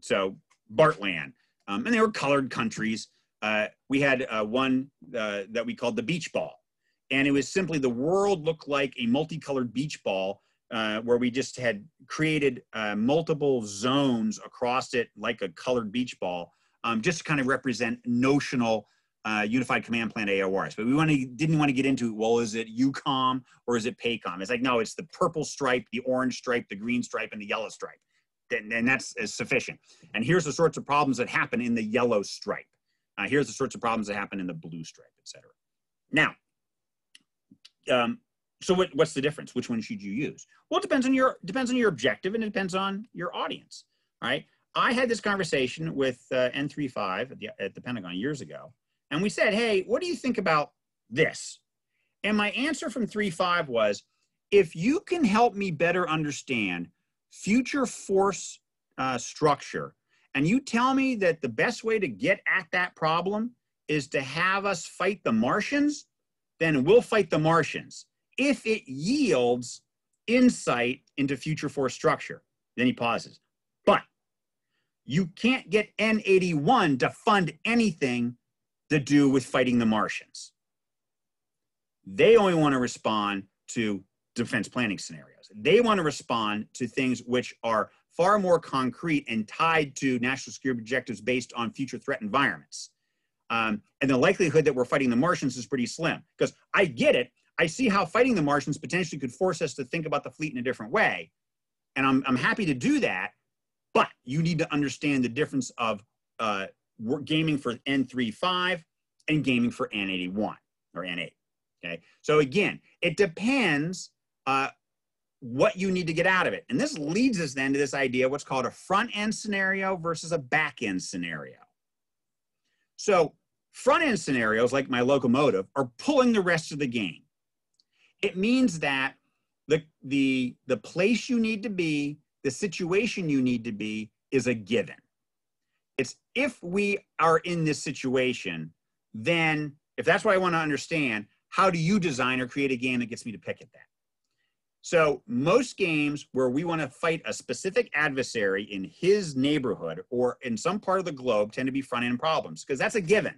So Bartland, um, and they were colored countries. Uh, we had uh, one uh, that we called the beach ball, and it was simply the world looked like a multicolored beach ball uh, where we just had created uh, multiple zones across it like a colored beach ball, um, just to kind of represent notional uh, unified command plan AORs. But we want to, didn't want to get into, well, is it EUCOM or is it PACOM? It's like, no, it's the purple stripe, the orange stripe, the green stripe, and the yellow stripe. And, and that's sufficient. And here's the sorts of problems that happen in the yellow stripe. Uh, here's the sorts of problems that happen in the blue stripe, et cetera. Now, um, so what, what's the difference? Which one should you use? Well, it depends on your depends on your objective and it depends on your audience, right? I had this conversation with uh, N35 at the, at the Pentagon years ago, and we said, hey, what do you think about this? And my answer from 3.5 was, if you can help me better understand future force uh, structure, and you tell me that the best way to get at that problem is to have us fight the Martians, then we'll fight the Martians if it yields insight into future force structure. Then he pauses. But you can't get N81 to fund anything to do with fighting the Martians. They only want to respond to defense planning scenarios. They want to respond to things which are far more concrete and tied to national security objectives based on future threat environments. Um, and the likelihood that we're fighting the Martians is pretty slim because I get it. I see how fighting the Martians potentially could force us to think about the fleet in a different way. And I'm, I'm happy to do that, but you need to understand the difference of uh, gaming for N35 and gaming for N81 or N8. Okay. So again, it depends uh, what you need to get out of it. And this leads us then to this idea what's called a front end scenario versus a back end scenario. So front end scenarios like my locomotive are pulling the rest of the game. It means that the the the place you need to be the situation you need to be is a given. It's if we are in this situation then if that's what i want to understand how do you design or create a game that gets me to pick at that? So most games where we want to fight a specific adversary in his neighborhood or in some part of the globe tend to be front end problems because that's a given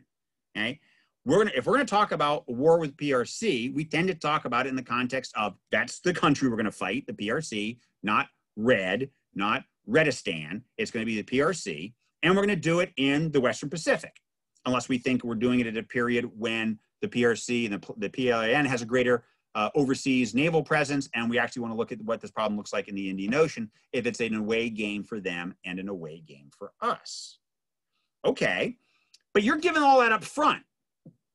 okay we're gonna if we're gonna talk about war with PRC, we tend to talk about it in the context of that's the country we're gonna fight, the PRC, not Red, not Redistan. It's gonna be the PRC, and we're gonna do it in the Western Pacific, unless we think we're doing it at a period when the PRC and the, the PLAN has a greater uh, overseas naval presence, and we actually want to look at what this problem looks like in the Indian Ocean if it's an away game for them and an away game for us. Okay, but you're giving all that up front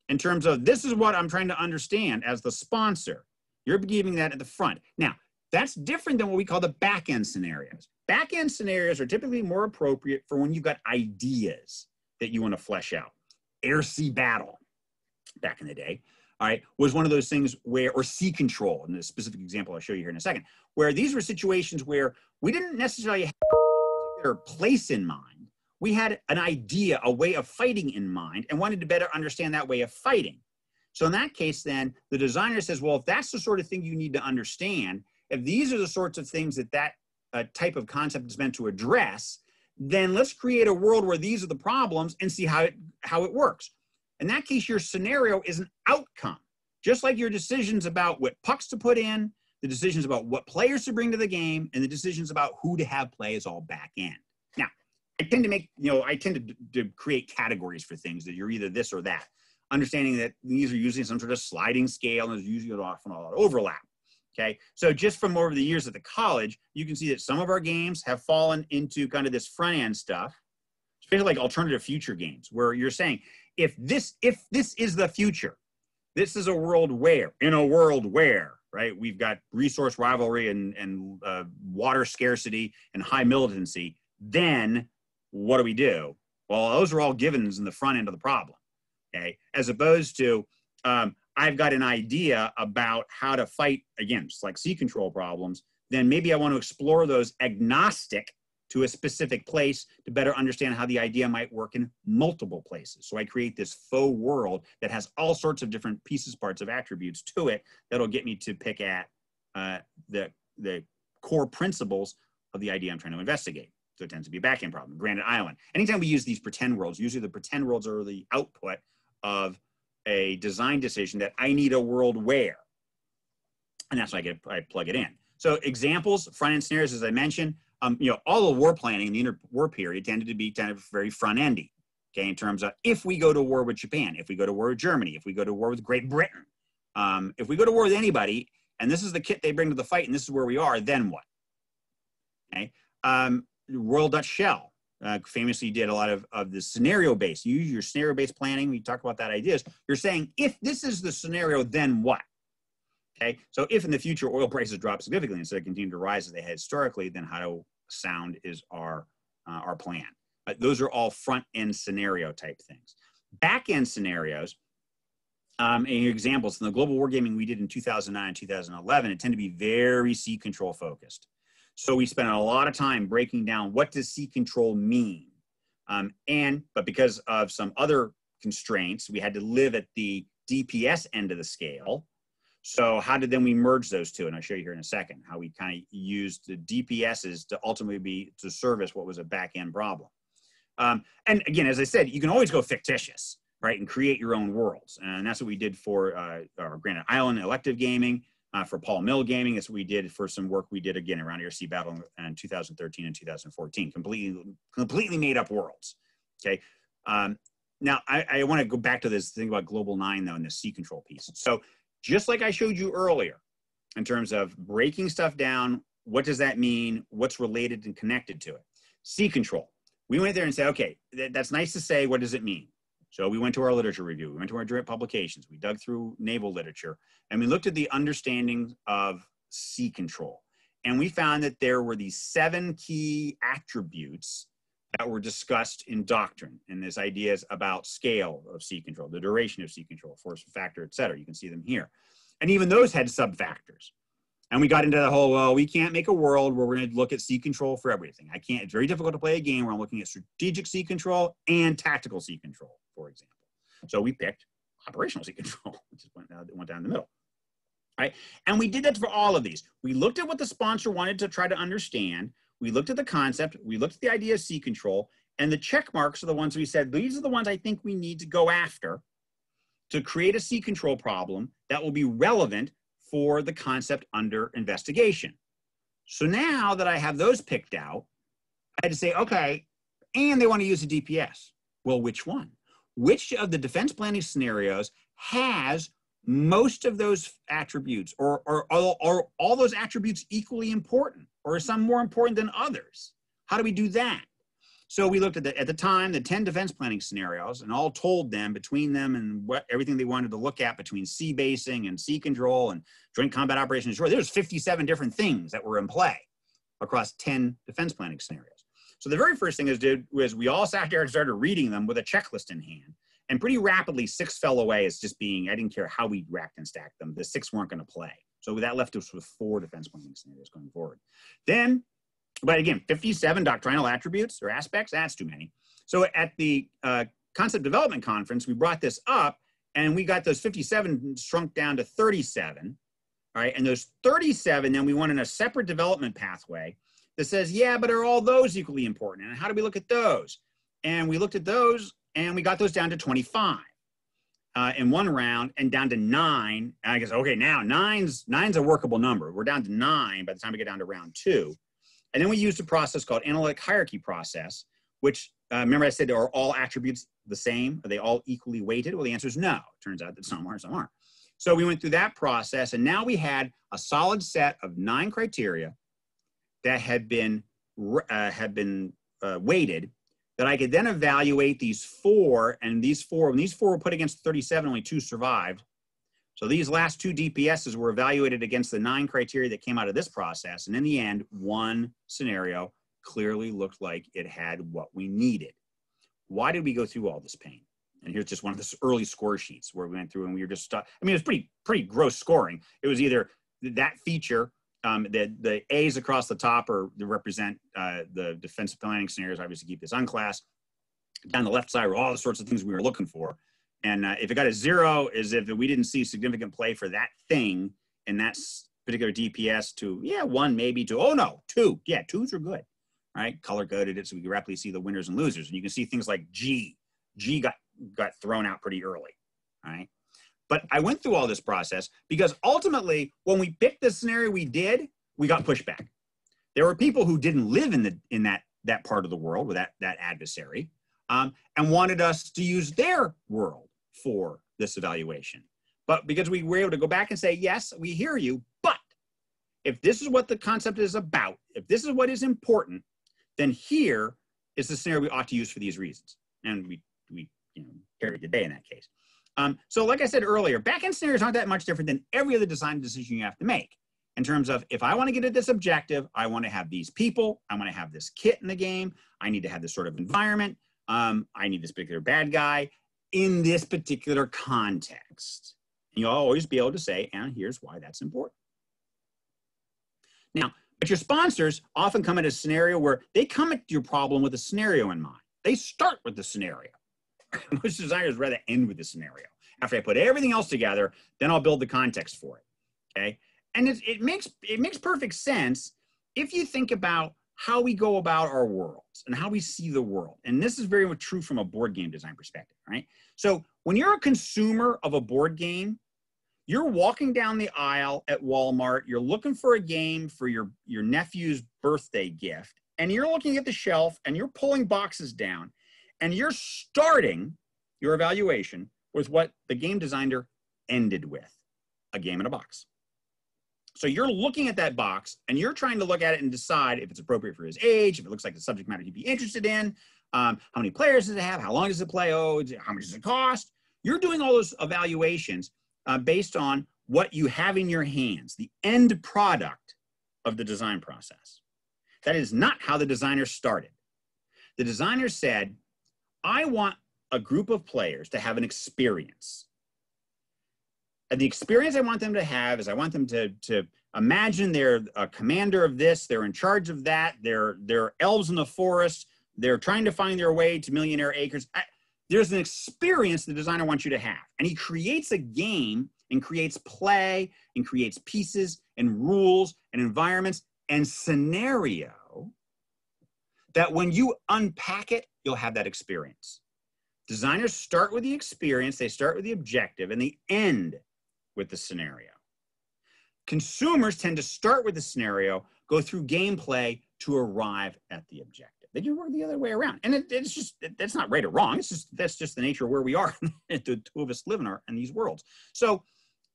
in terms of this is what I'm trying to understand as the sponsor. You're giving that at the front. Now, that's different than what we call the back end scenarios. Back end scenarios are typically more appropriate for when you've got ideas that you want to flesh out. Air sea battle, back in the day, all right, was one of those things where, or sea control, in the specific example I'll show you here in a second, where these were situations where we didn't necessarily have a particular place in mind we had an idea, a way of fighting in mind, and wanted to better understand that way of fighting. So in that case, then the designer says, well, if that's the sort of thing you need to understand, if these are the sorts of things that that uh, type of concept is meant to address, then let's create a world where these are the problems and see how it how it works. In that case, your scenario is an outcome, just like your decisions about what pucks to put in, the decisions about what players to bring to the game, and the decisions about who to have play is all back end. I tend to make, you know, I tend to, to create categories for things that you're either this or that. Understanding that these are using some sort of sliding scale and there's usually often a lot of overlap. Okay, so just from over the years at the college, you can see that some of our games have fallen into kind of this front end stuff, especially like alternative future games, where you're saying if this if this is the future, this is a world where in a world where right we've got resource rivalry and and uh, water scarcity and high militancy, then what do we do? Well, those are all givens in the front end of the problem, okay? As opposed to, um, I've got an idea about how to fight, again, just like sea control problems, then maybe I want to explore those agnostic to a specific place to better understand how the idea might work in multiple places. So I create this faux world that has all sorts of different pieces, parts of attributes to it that'll get me to pick at uh, the, the core principles of the idea I'm trying to investigate. So it tends to be a backend problem. Granite Island. Anytime we use these pretend worlds, usually the pretend worlds are the output of a design decision that I need a world where. And that's why I get I plug it in. So examples, front end scenarios, as I mentioned, um, you know, all the war planning in the inter-war period tended to be kind of very front-endy, okay, in terms of if we go to war with Japan, if we go to war with Germany, if we go to war with Great Britain, um, if we go to war with anybody, and this is the kit they bring to the fight, and this is where we are, then what? Okay, um, Royal Dutch Shell uh, famously did a lot of, of the scenario based. You use your scenario based planning. We talk about that ideas. You're saying if this is the scenario, then what? Okay, so if in the future oil prices drop significantly instead of continuing to rise as they had historically, then how to sound is our uh, our plan. But those are all front end scenario type things. Back end scenarios, um, and examples in the global wargaming we did in 2009 and 2011, it tend to be very sea control focused. So we spent a lot of time breaking down what does sea control mean, um, and but because of some other constraints, we had to live at the DPS end of the scale so how did then we merge those two? And I'll show you here in a second how we kind of used the DPSs to ultimately be to service what was a back end problem. Um, and again, as I said, you can always go fictitious, right, and create your own worlds. And that's what we did for uh, our Granite Island elective gaming, uh, for Pol-Mil Gaming. What we did for some work we did again around Air Sea Battle in 2013 and 2014. Completely, completely made up worlds. Okay. Um, now I, I want to go back to this thing about Global Nine though, and the sea control piece. So just like I showed you earlier in terms of breaking stuff down. What does that mean? What's related and connected to it? sea control. We went there and said, okay, th- that's nice to say. What does it mean? So we went to our literature review. We went to our direct publications. We dug through naval literature and we looked at the understanding of sea control. And we found that there were these seven key attributes that were discussed in doctrine and this ideas about scale of sea control, the duration of sea control, force factor, et cetera. You can see them here. And even those had sub factors. And we got into the whole, well, we can't make a world where we're going to look at sea control for everything. I can't, it's very difficult to play a game where I'm looking at strategic sea control and tactical sea control, for example. So we picked operational sea control, which went, uh, went down the middle. Right? And we did that for all of these. We looked at what the sponsor wanted to try to understand we looked at the concept, we looked at the idea of sea control, and the check marks are the ones we said, these are the ones I think we need to go after to create a a sea control problem that will be relevant for the concept under investigation. So now that I have those picked out, I had to say, okay, and they want to use a DPS. Well, which one? Which of the defense planning scenarios has most of those attributes or, or, or all those attributes equally important? or are some more important than others? How do we do that? So we looked at the, at the time the 10 defense planning scenarios and all told them between them and what everything they wanted to look at between sea basing and sea control and joint combat operations. There was 57 different things that were in play across 10 defense planning scenarios. So the very first thing is did was we all sat there and started reading them with a checklist in hand. And pretty rapidly, six fell away as just being, I didn't care how we racked and stacked them. The six weren't going to play. So that left us with four defense planning scenarios going forward. Then, but again, 57 doctrinal attributes or aspects, that's too many. So at the uh, concept development conference, we brought this up and we got those 57 shrunk down to 37. All right, and those 37, then we went in a separate development pathway that says, yeah, but are all those equally important? And how do we look at those? And we looked at those and we got those down to 25 uh, in one round and down to nine. And I guess, okay, now nine's, nine's a workable number. We're down to nine by the time we get down to round two. And then we used a process called analytic hierarchy process, which uh, remember I said, are all attributes the same? Are they all equally weighted? Well, the answer is no. It turns out that some are, some aren't. So we went through that process, and now we had a solid set of nine criteria that had been uh, had been uh, weighted that I could then evaluate these four, and these four, when these four were put against 37, only two survived. So these last two DPSs were evaluated against the nine criteria that came out of this process. And in the end, one scenario clearly looked like it had what we needed. Why did we go through all this pain? And here's just one of the early score sheets where we went through and we were just stuck. I mean, it was pretty, pretty gross scoring. It was either that feature um, the, the A's across the top are to represent uh, the defensive planning scenarios, obviously keep this unclass. Down the left side are all the sorts of things we were looking for. And uh, if it got a zero, is if we didn't see significant play for that thing in that particular DPS to, yeah, one maybe to, oh no, two. Yeah, twos are good, right? Color coded it so we can rapidly see the winners and losers. And you can see things like G. G got, got thrown out pretty early, right? But I went through all this process because ultimately, when we picked the scenario we did, we got pushback. There were people who didn't live in the in that that part of the world with that that adversary, um, and wanted us to use their world for this evaluation. But because we were able to go back and say, yes, we hear you, but if this is what the concept is about, if this is what is important, then here is the scenario we ought to use for these reasons. And we we you know carried the day in that case. Um, so like I said earlier, backend scenarios aren't that much different than every other design decision you have to make in terms of if I want to get at this objective, I want to have these people, I want to have this kit in the game, I need to have this sort of environment, um, I need this particular bad guy in this particular context. And you'll always be able to say, and here's why that's important. Now, but your sponsors often come at a scenario where they come at your problem with a scenario in mind. They start with the scenario. Most designers rather end with the scenario. After I put everything else together, then I'll build the context for it. Okay. And it, it makes it makes perfect sense if you think about how we go about our worlds and how we see the world. And this is very much true from a board game design perspective, right? So when you're a consumer of a board game, you're walking down the aisle at Walmart, you're looking for a game for your, your nephew's birthday gift, and you're looking at the shelf and you're pulling boxes down and you're starting your evaluation with what the game designer ended with a game in a box. So you're looking at that box and you're trying to look at it and decide if it's appropriate for his age, if it looks like the subject matter he'd be interested in, um, how many players does it have, how long does it play, oh, how much does it cost? You're doing all those evaluations uh, based on what you have in your hands, the end product of the design process. That is not how the designer started. The designer said, I want a group of players to have an experience. And the experience I want them to have is I want them to, to imagine they're a commander of this, they're in charge of that, they're, they're elves in the forest, they're trying to find their way to millionaire acres. I, there's an experience the designer wants you to have. And he creates a game and creates play and creates pieces and rules and environments and scenario that when you unpack it, you'll have that experience. Designers start with the experience, they start with the objective, and they end with the scenario. Consumers tend to start with the scenario, go through gameplay to arrive at the objective. They do work the other way around. And it, it's just, it, that's not right or wrong. It's just, that's just the nature of where we are. the two of us live in, our, in these worlds. So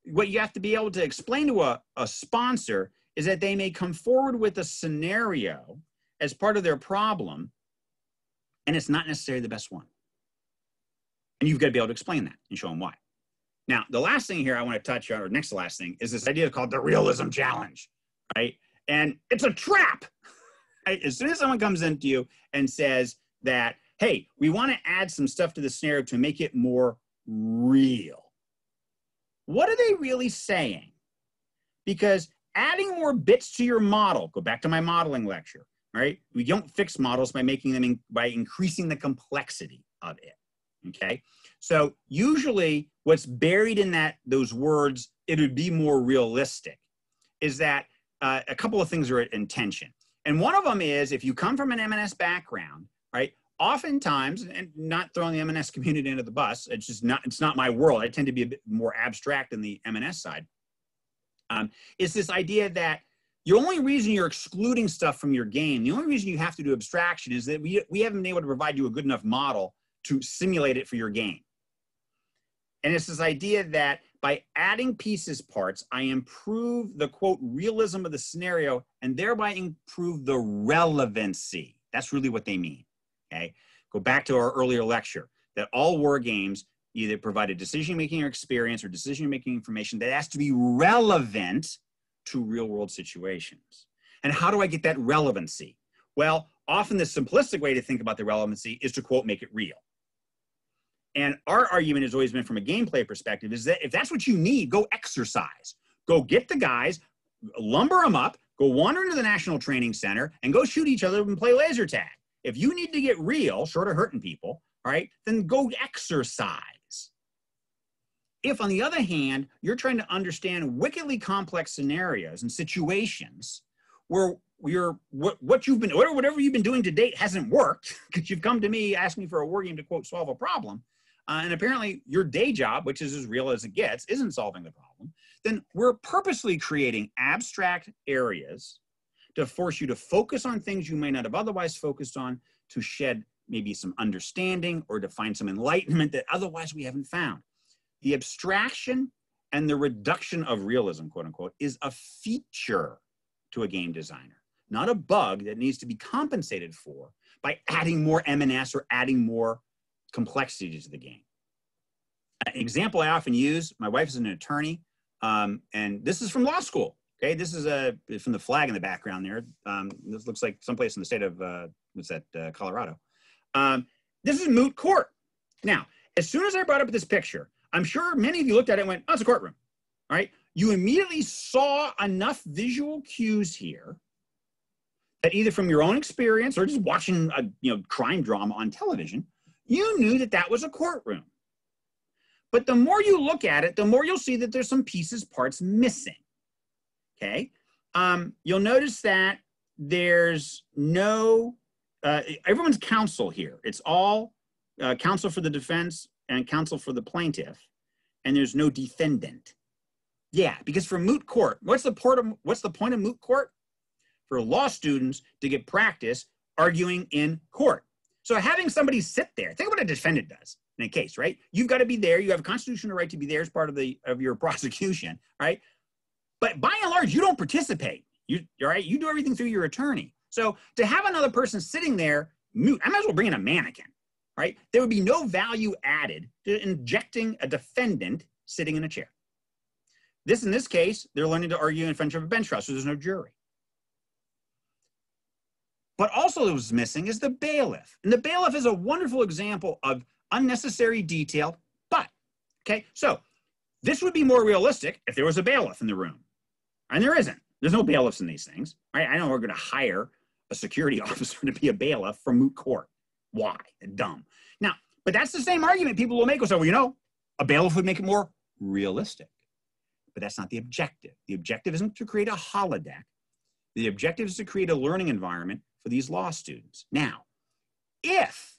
what you have to be able to explain to a, a sponsor is that they may come forward with a scenario as part of their problem, and it's not necessarily the best one. And you've got to be able to explain that and show them why. Now, the last thing here I want to touch on, or next to last thing, is this idea called the realism challenge, right? And it's a trap. Right? As soon as someone comes into you and says that, hey, we want to add some stuff to the scenario to make it more real, what are they really saying? Because adding more bits to your model, go back to my modeling lecture, right? We don't fix models by making them, in, by increasing the complexity of it, okay? So usually what's buried in that, those words, it would be more realistic, is that uh, a couple of things are in tension. And one of them is if you come from an M&S background, right? Oftentimes, and not throwing the M&S community into the bus, it's just not, it's not my world. I tend to be a bit more abstract than the M&S side. Um, is this idea that the only reason you're excluding stuff from your game, the only reason you have to do abstraction is that we, we haven't been able to provide you a good enough model to simulate it for your game. And it's this idea that by adding pieces parts, I improve the quote realism of the scenario and thereby improve the relevancy. That's really what they mean. Okay. Go back to our earlier lecture that all war games either provide a decision making experience or decision making information that has to be relevant to real world situations. And how do I get that relevancy? Well, often the simplistic way to think about the relevancy is to quote, make it real. And our argument has always been from a gameplay perspective is that if that's what you need, go exercise. Go get the guys, lumber them up, go wander into the National Training Center, and go shoot each other and play laser tag. If you need to get real, short of hurting people, all right, then go exercise. If, on the other hand, you're trying to understand wickedly complex scenarios and situations where you're what, what you've been or whatever you've been doing to date hasn't worked because you've come to me asking for a war game to quote solve a problem, uh, and apparently your day job, which is as real as it gets, isn't solving the problem, then we're purposely creating abstract areas to force you to focus on things you may not have otherwise focused on, to shed maybe some understanding or to find some enlightenment that otherwise we haven't found. The abstraction and the reduction of realism, quote unquote, is a feature to a game designer, not a bug that needs to be compensated for by adding more M&S or adding more complexity to the game. An example I often use, my wife is an attorney, um, and this is from law school. Okay, this is a from the flag in the background there. Um, this looks like someplace in the state of uh, what's that, uh, Colorado. Um, this is moot court. Now, as soon as I brought up this picture, I'm sure many of you looked at it and went, "Oh, it's a courtroom." Right? You immediately saw enough visual cues here that either from your own experience or just watching a you know crime drama on television, you knew that that was a courtroom. But the more you look at it, the more you'll see that there's some pieces, parts missing. Okay. Um, you'll notice that there's no, uh, everyone's counsel here. It's all uh, counsel for the defense and counsel for the plaintiff, and there's no defendant. Yeah, because for moot court, what's the, port of, what's the point of moot court? For law students to get practice arguing in court. So having somebody sit there, think what a defendant does in a case, right? You've got to be there. You have a constitutional right to be there as part of the of your prosecution, right? But by and large, you don't participate. You all right? You do everything through your attorney. So to have another person sitting there mute, I might as well bring in a mannequin, right? There would be no value added to injecting a defendant sitting in a chair. This, in this case, they're learning to argue in front of a bench trial, so there's no jury. But also, what was missing is the bailiff. And the bailiff is a wonderful example of unnecessary detail, but, okay, so this would be more realistic if there was a bailiff in the room. And there isn't. There's no bailiffs in these things. Right? I know we're going to hire a security officer to be a bailiff for moot court. Why? Dumb. Now, but that's the same argument people will make. Will say, well, you know, a bailiff would make it more realistic. But that's not the objective. The objective isn't to create a holodeck. The objective is to create a learning environment for these law students. Now, if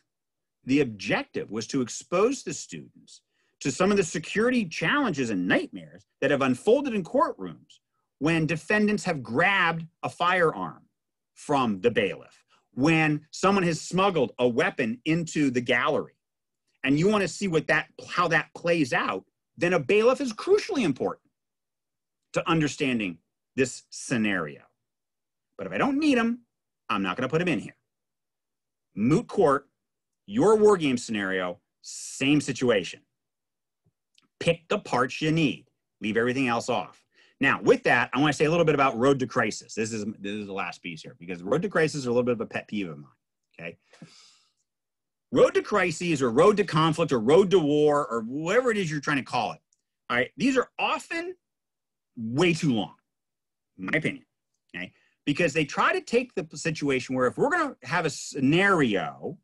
the objective was to expose the students to some of the security challenges and nightmares that have unfolded in courtrooms when defendants have grabbed a firearm from the bailiff, when someone has smuggled a weapon into the gallery, and you want to see what that how that plays out, then a bailiff is crucially important to understanding this scenario. But if I don't need them, I'm not going to put him in here. Moot court, your war game scenario, same situation. Pick the parts you need, leave everything else off. Now, with that, I want to say a little bit about road to crisis. This is this is the last piece here because road to crisis is a little bit of a pet peeve of mine. Okay. Road to crises or road to conflict or road to war or whatever it is you're trying to call it. All right. These are often way too long, in my opinion. Okay because they try to take the situation where if we're going to have a scenario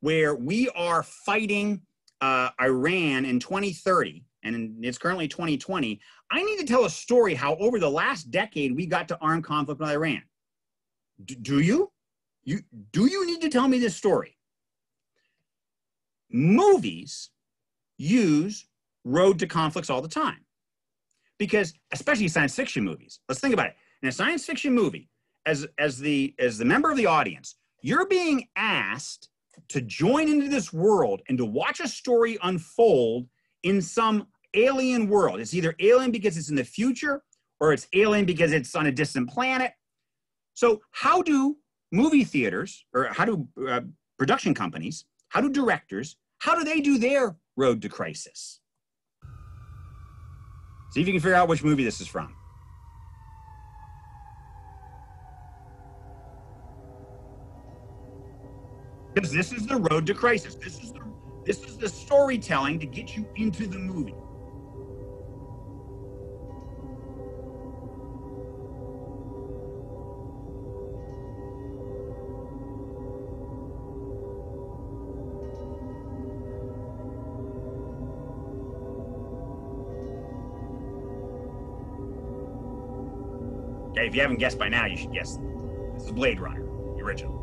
where we are fighting uh, Iran in 2030, and it's currently 2020, I need to tell a story how over the last decade we got to armed conflict with Iran. D- do you? You do you need to tell me this story? Movies use road to conflicts all the time. Because especially science fiction movies. Let's think about it. In a science fiction movie, as as the as the member of the audience, you're being asked to join into this world and to watch a story unfold in some alien world. It's either alien because it's in the future or it's alien because it's on a distant planet. So, how do movie theaters or how do uh, production companies, how do directors, how do they do their road to crisis? See if you can figure out which movie this is from. because this is the road to crisis. This is the this is the storytelling to get you into the movie. If you haven't guessed by now, you should guess. This is Blade Runner, the original.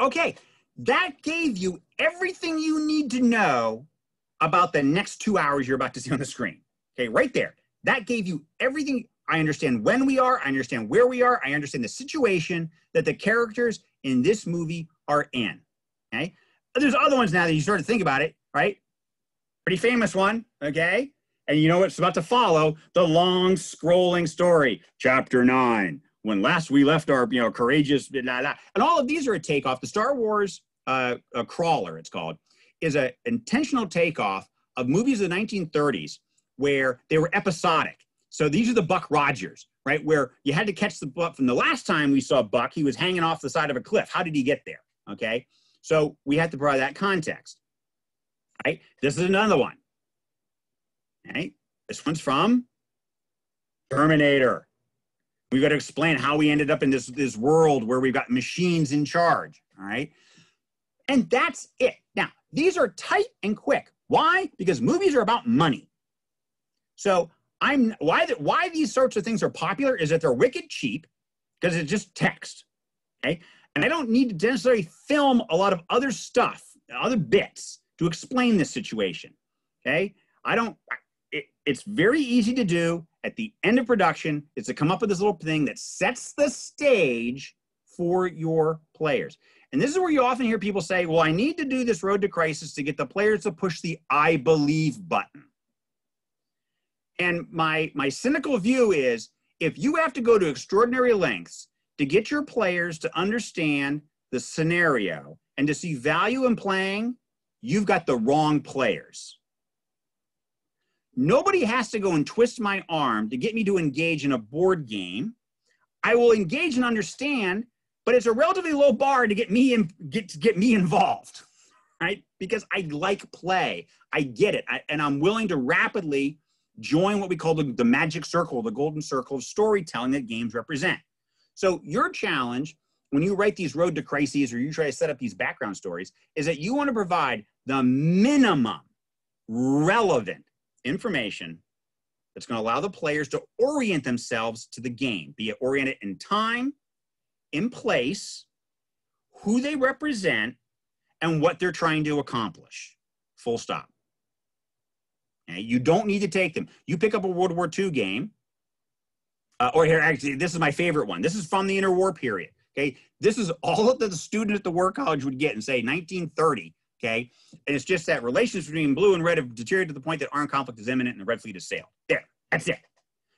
Okay, that gave you everything you need to know about the next two hours you're about to see on the screen. Okay, right there. That gave you everything. I understand when we are, I understand where we are, I understand the situation that the characters in this movie are in. Okay, there's other ones now that you start to think about it, right? Pretty famous one, okay? And you know what's about to follow? The long scrolling story, chapter nine when last we left our, you know, courageous, blah, blah. and all of these are a takeoff. The Star Wars uh, a crawler, it's called, is an intentional takeoff of movies of the 1930s where they were episodic. So these are the Buck Rogers, right? Where you had to catch the buck. From the last time we saw Buck, he was hanging off the side of a cliff. How did he get there? Okay. So we have to provide that context. Right. This is another one. Right. This one's from Terminator. We've got to explain how we ended up in this, this world where we've got machines in charge. All right. And that's it. Now, these are tight and quick. Why? Because movies are about money. So I'm why why these sorts of things are popular is that they're wicked cheap because it's just text. Okay. And I don't need to necessarily film a lot of other stuff, other bits to explain this situation. Okay. I don't, it, it's very easy to do at the end of production is to come up with this little thing that sets the stage for your players. And this is where you often hear people say, well, I need to do this road to crisis to get the players to push the I believe button. And my, my cynical view is if you have to go to extraordinary lengths to get your players to understand the scenario and to see value in playing, you've got the wrong players. Nobody has to go and twist my arm to get me to engage in a board game. I will engage and understand, but it's a relatively low bar to get me in, get to get me involved, right? Because I like play, I get it, I, and I'm willing to rapidly join what we call the, the magic circle, the golden circle of storytelling that games represent. So your challenge when you write these road to crises or you try to set up these background stories is that you want to provide the minimum relevant information that's going to allow the players to orient themselves to the game, be it oriented in time, in place, who they represent, and what they're trying to accomplish. Full stop. Okay? You don't need to take them. You pick up a World War II game, uh, or here, actually, this is my favorite one. This is from the interwar period. Okay, this is all that the student at the War College would get in, say, 1930 Okay. And it's just that relations between blue and red have deteriorated to the point that armed conflict is imminent and the red fleet has sailed. There. That's it.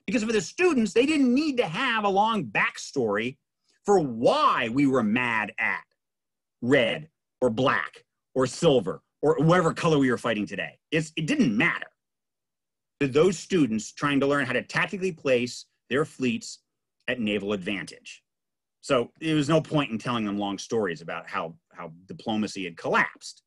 Because for the students, they didn't need to have a long backstory for why we were mad at red or black or silver or whatever color we were fighting today. It's, it didn't matter to those students trying to learn how to tactically place their fleets at naval advantage. So there was no point in telling them long stories about how, how diplomacy had collapsed.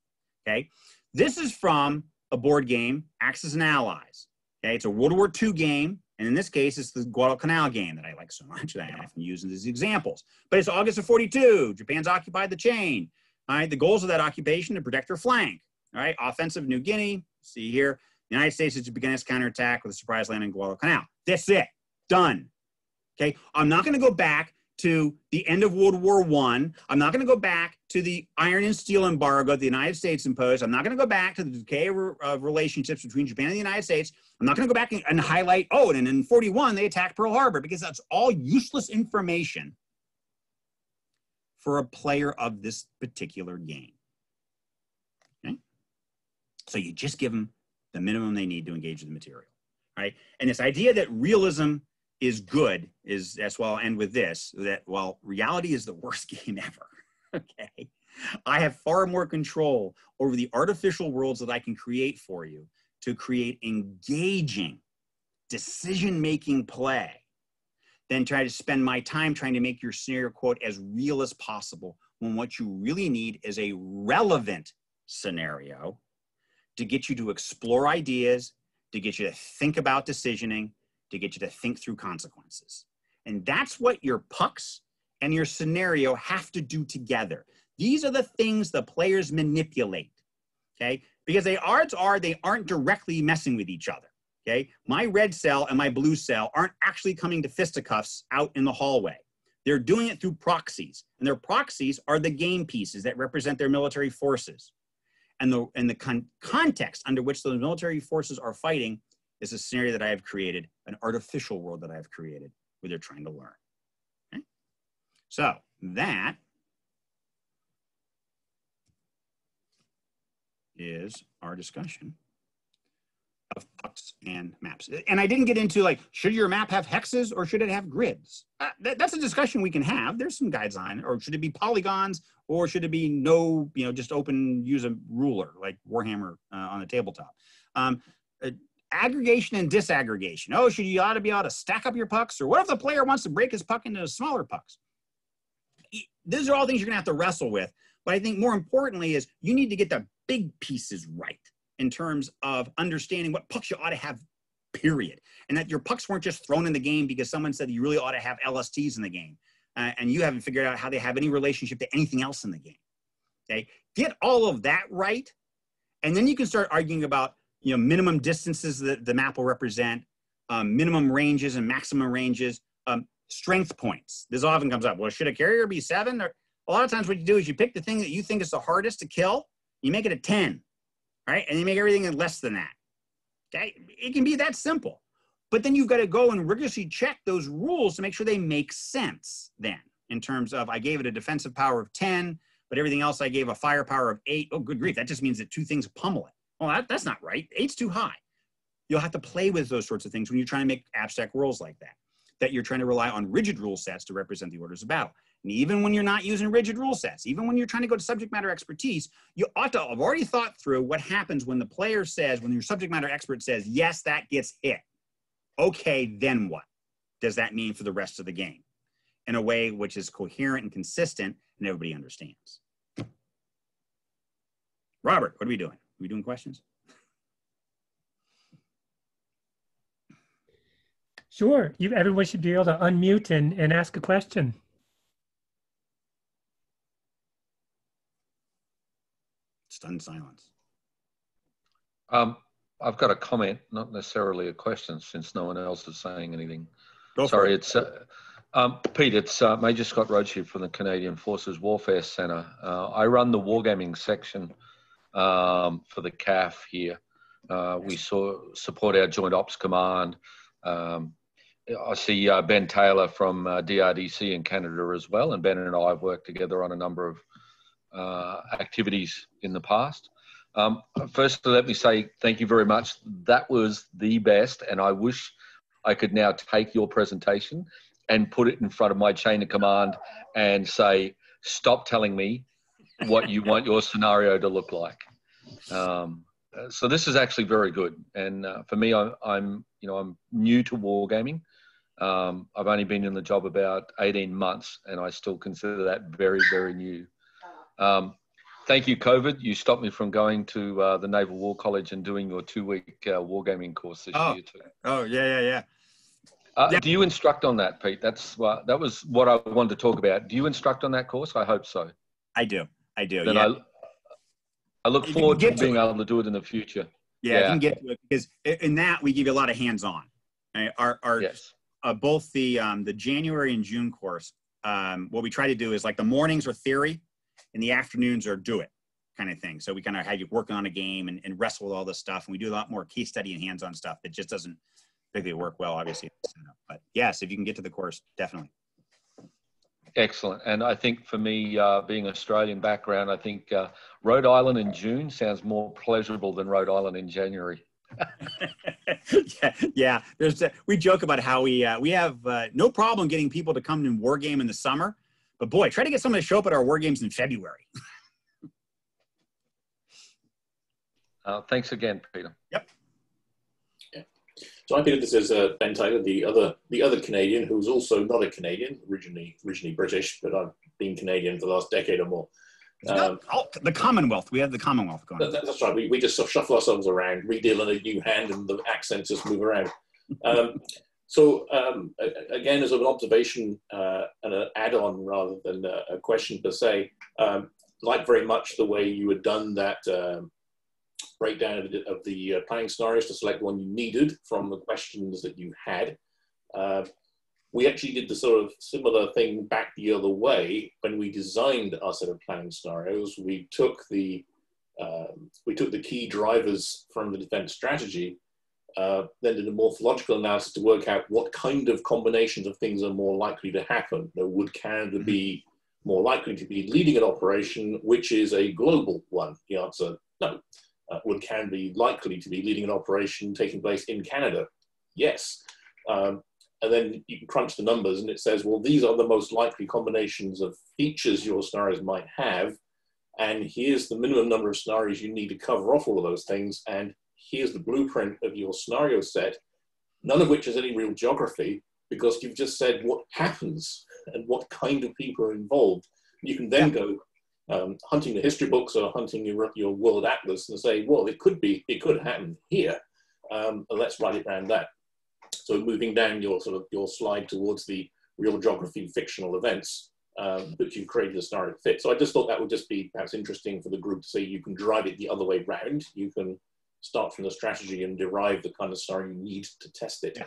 Okay. This is from a board game, Axis and Allies. Okay. It's a World War II game. And in this case, it's the Guadalcanal game that I like so much that I often use as examples. But it's August of 42. Japan's occupied the chain. All right. The goals of that occupation to protect their flank. All right. Offensive New Guinea. See here. The United States is to begin its counterattack with a surprise landing in Guadalcanal. That's it. Done. Okay. I'm not going to go back to the end of World War One. I'm not going to go back to the iron and steel embargo that the United States imposed. I'm not going to go back to the decay of uh, relationships between Japan and the United States. I'm not going to go back and highlight, oh, and in 41, they attacked Pearl Harbor because that's all useless information for a player of this particular game. Okay? So you just give them the minimum they need to engage with the material, right? And this idea that realism is good is that's why I'll end with this that while reality is the worst game ever, okay, I have far more control over the artificial worlds that I can create for you to create engaging decision making play than try to spend my time trying to make your scenario quote as real as possible when what you really need is a relevant scenario to get you to explore ideas, to get you to think about decisioning, to get you to think through consequences. And that's what your pucks and your scenario have to do together. These are the things the players manipulate, okay? Because they odds are they aren't directly messing with each other, okay? My red cell and my blue cell aren't actually coming to fisticuffs out in the hallway. They're doing it through proxies, and their proxies are the game pieces that represent their military forces. And the, and the con context under which those military forces are fighting is a scenario that I have created, an artificial world that I have created where they're trying to learn. Okay? So that is our discussion of pucks and maps. And I didn't get into like, should your map have hexes or should it have grids? Uh, that, that's a discussion we can have. There's some guides on, or should it be polygons or should it be no, you know, just open, use a ruler like Warhammer uh, on the tabletop. Um, uh, aggregation and disaggregation. Oh, should you ought to be able to stack up your pucks or what if the player wants to break his puck into smaller pucks? These are all things you're gonna have to wrestle with. But I think more importantly is you need to get the big pieces right in terms of understanding what pucks you ought to have, period. And that your pucks weren't just thrown in the game because someone said you really ought to have LSTs in the game. Uh, and you haven't figured out how they have any relationship to anything else in the game. Okay, get all of that right, and then you can start arguing about you know minimum distances that the map will represent, um, minimum ranges and maximum ranges, um, strength points. This often comes up. Well, should a carrier be seven? Or a lot of times, what you do is you pick the thing that you think is the hardest to kill, you make it a ten, right? And you make everything less than that. Okay, it can be that simple. But then you've got to go and rigorously check those rules to make sure they make sense then in terms of I gave it a defensive power of 10, but everything else I gave a firepower of eight. Oh, good grief. That just means that two things pummel it. Well, that, that's not right. Eight's too high. You'll have to play with those sorts of things when you're trying to make abstract rules like that, that you're trying to rely on rigid rule sets to represent the orders of battle. And even when you're not using rigid rule sets, even when you're trying to go to subject matter expertise, you ought to have already thought through what happens when the player says, when your subject matter expert says, yes, that gets hit. Okay, then what does that mean for the rest of the game? In a way which is coherent and consistent and everybody understands. Robert, what are we doing? Are we doing questions? Sure. You, everyone should be able to unmute and, and ask a question. Stunned silence. Um, I've got a comment, not necessarily a question, since no one else is saying anything. Go Sorry, it. it's uh, um, Pete. It's uh, Major Scott Roach here from the Canadian Forces Warfare Centre. Uh, I run the wargaming section um, for the CAF here. Uh, we saw, support our Joint Ops Command. Um, I see uh, Ben Taylor from uh, DRDC in Canada as well, and Ben and I have worked together on a number of uh, activities in the past. Um, first, let me say thank you very much. That was the best, and I wish I could now take your presentation and put it in front of my chain of command and say, "Stop telling me what you want your scenario to look like." Um, so this is actually very good, and uh, for me, I'm, I'm, you know I'm new to wargaming. Um, I've only been in the job about 18 months, and I still consider that very, very new. Um, thank you, COVID. You stopped me from going to uh, the Naval War College and doing your two-week uh, wargaming course this Oh. year too. Oh, yeah, yeah, yeah. Uh, Yeah. Do you instruct on that, Pete? That's what that was what I wanted to talk about. Do you instruct on that course? I hope so. I do. I do. Then yeah. I, I look If you can forward to to being it. able to do it in the future. yeah, you can get to it because in that we give you a lot of hands-on. Right? Our, our Yes. uh, both the um, the January and June course. Um, what we try to do is like the mornings are theory, and the afternoons are do it kind of thing. So we kind of have you working on a game and, and wrestle with all this stuff, and we do a lot more case study and hands-on stuff that just doesn't particularly work well, obviously. But yes, if you can get to the course, definitely. Excellent. And I think for me, uh, being Australian background, I think uh, Rhode Island in June sounds more pleasurable than Rhode Island in January. yeah, yeah. There's a, we joke about how we uh, we have uh, no problem getting people to come to war game in the summer, but boy, try to get someone to show up at our war games in February. Uh, thanks again, Peter. So I'm Peter. This is uh, Ben Taylor, the other the other Canadian who's also not a Canadian, originally originally British, but I've been Canadian for the last decade or more. Um, the Commonwealth. We have the Commonwealth going. that- that's right. We, we just sort of shuffle ourselves around, redeal in a new hand, and the accents just move around. Um, so um, again, as an observation uh, and an add-on rather than a, a question per se, um, like very much the way you had done that um, breakdown of the, of the uh, planning scenarios to select one you needed from the questions that you had. Uh, we actually did the sort of similar thing back the other way when we designed our set of planning scenarios. We took the um, we took the key drivers from the defense strategy, uh, then did a morphological analysis to work out what kind of combinations of things are more likely to happen. You know, would Canada be more likely to be leading an operation which is a global one? The answer, no. Uh, would can be likely to be leading an operation taking place in Canada? Yes. Um, and then you can crunch the numbers and it says, well, these are the most likely combinations of features your scenarios might have. And here's the minimum number of scenarios you need to cover off all of those things. And here's the blueprint of your scenario set, none of which has any real geography because you've just said what happens and what kind of people are involved. You can then go um, hunting the history books or hunting your, your world atlas and say, well, it could be, it could happen here. Um, and let's write it around that. So moving down your sort of your slide towards the real geography fictional events um, that you've created a scenario fit. So I just thought that would just be perhaps interesting for the group to say you can drive it the other way round. You can start from the strategy and derive the kind of scenario you need to test it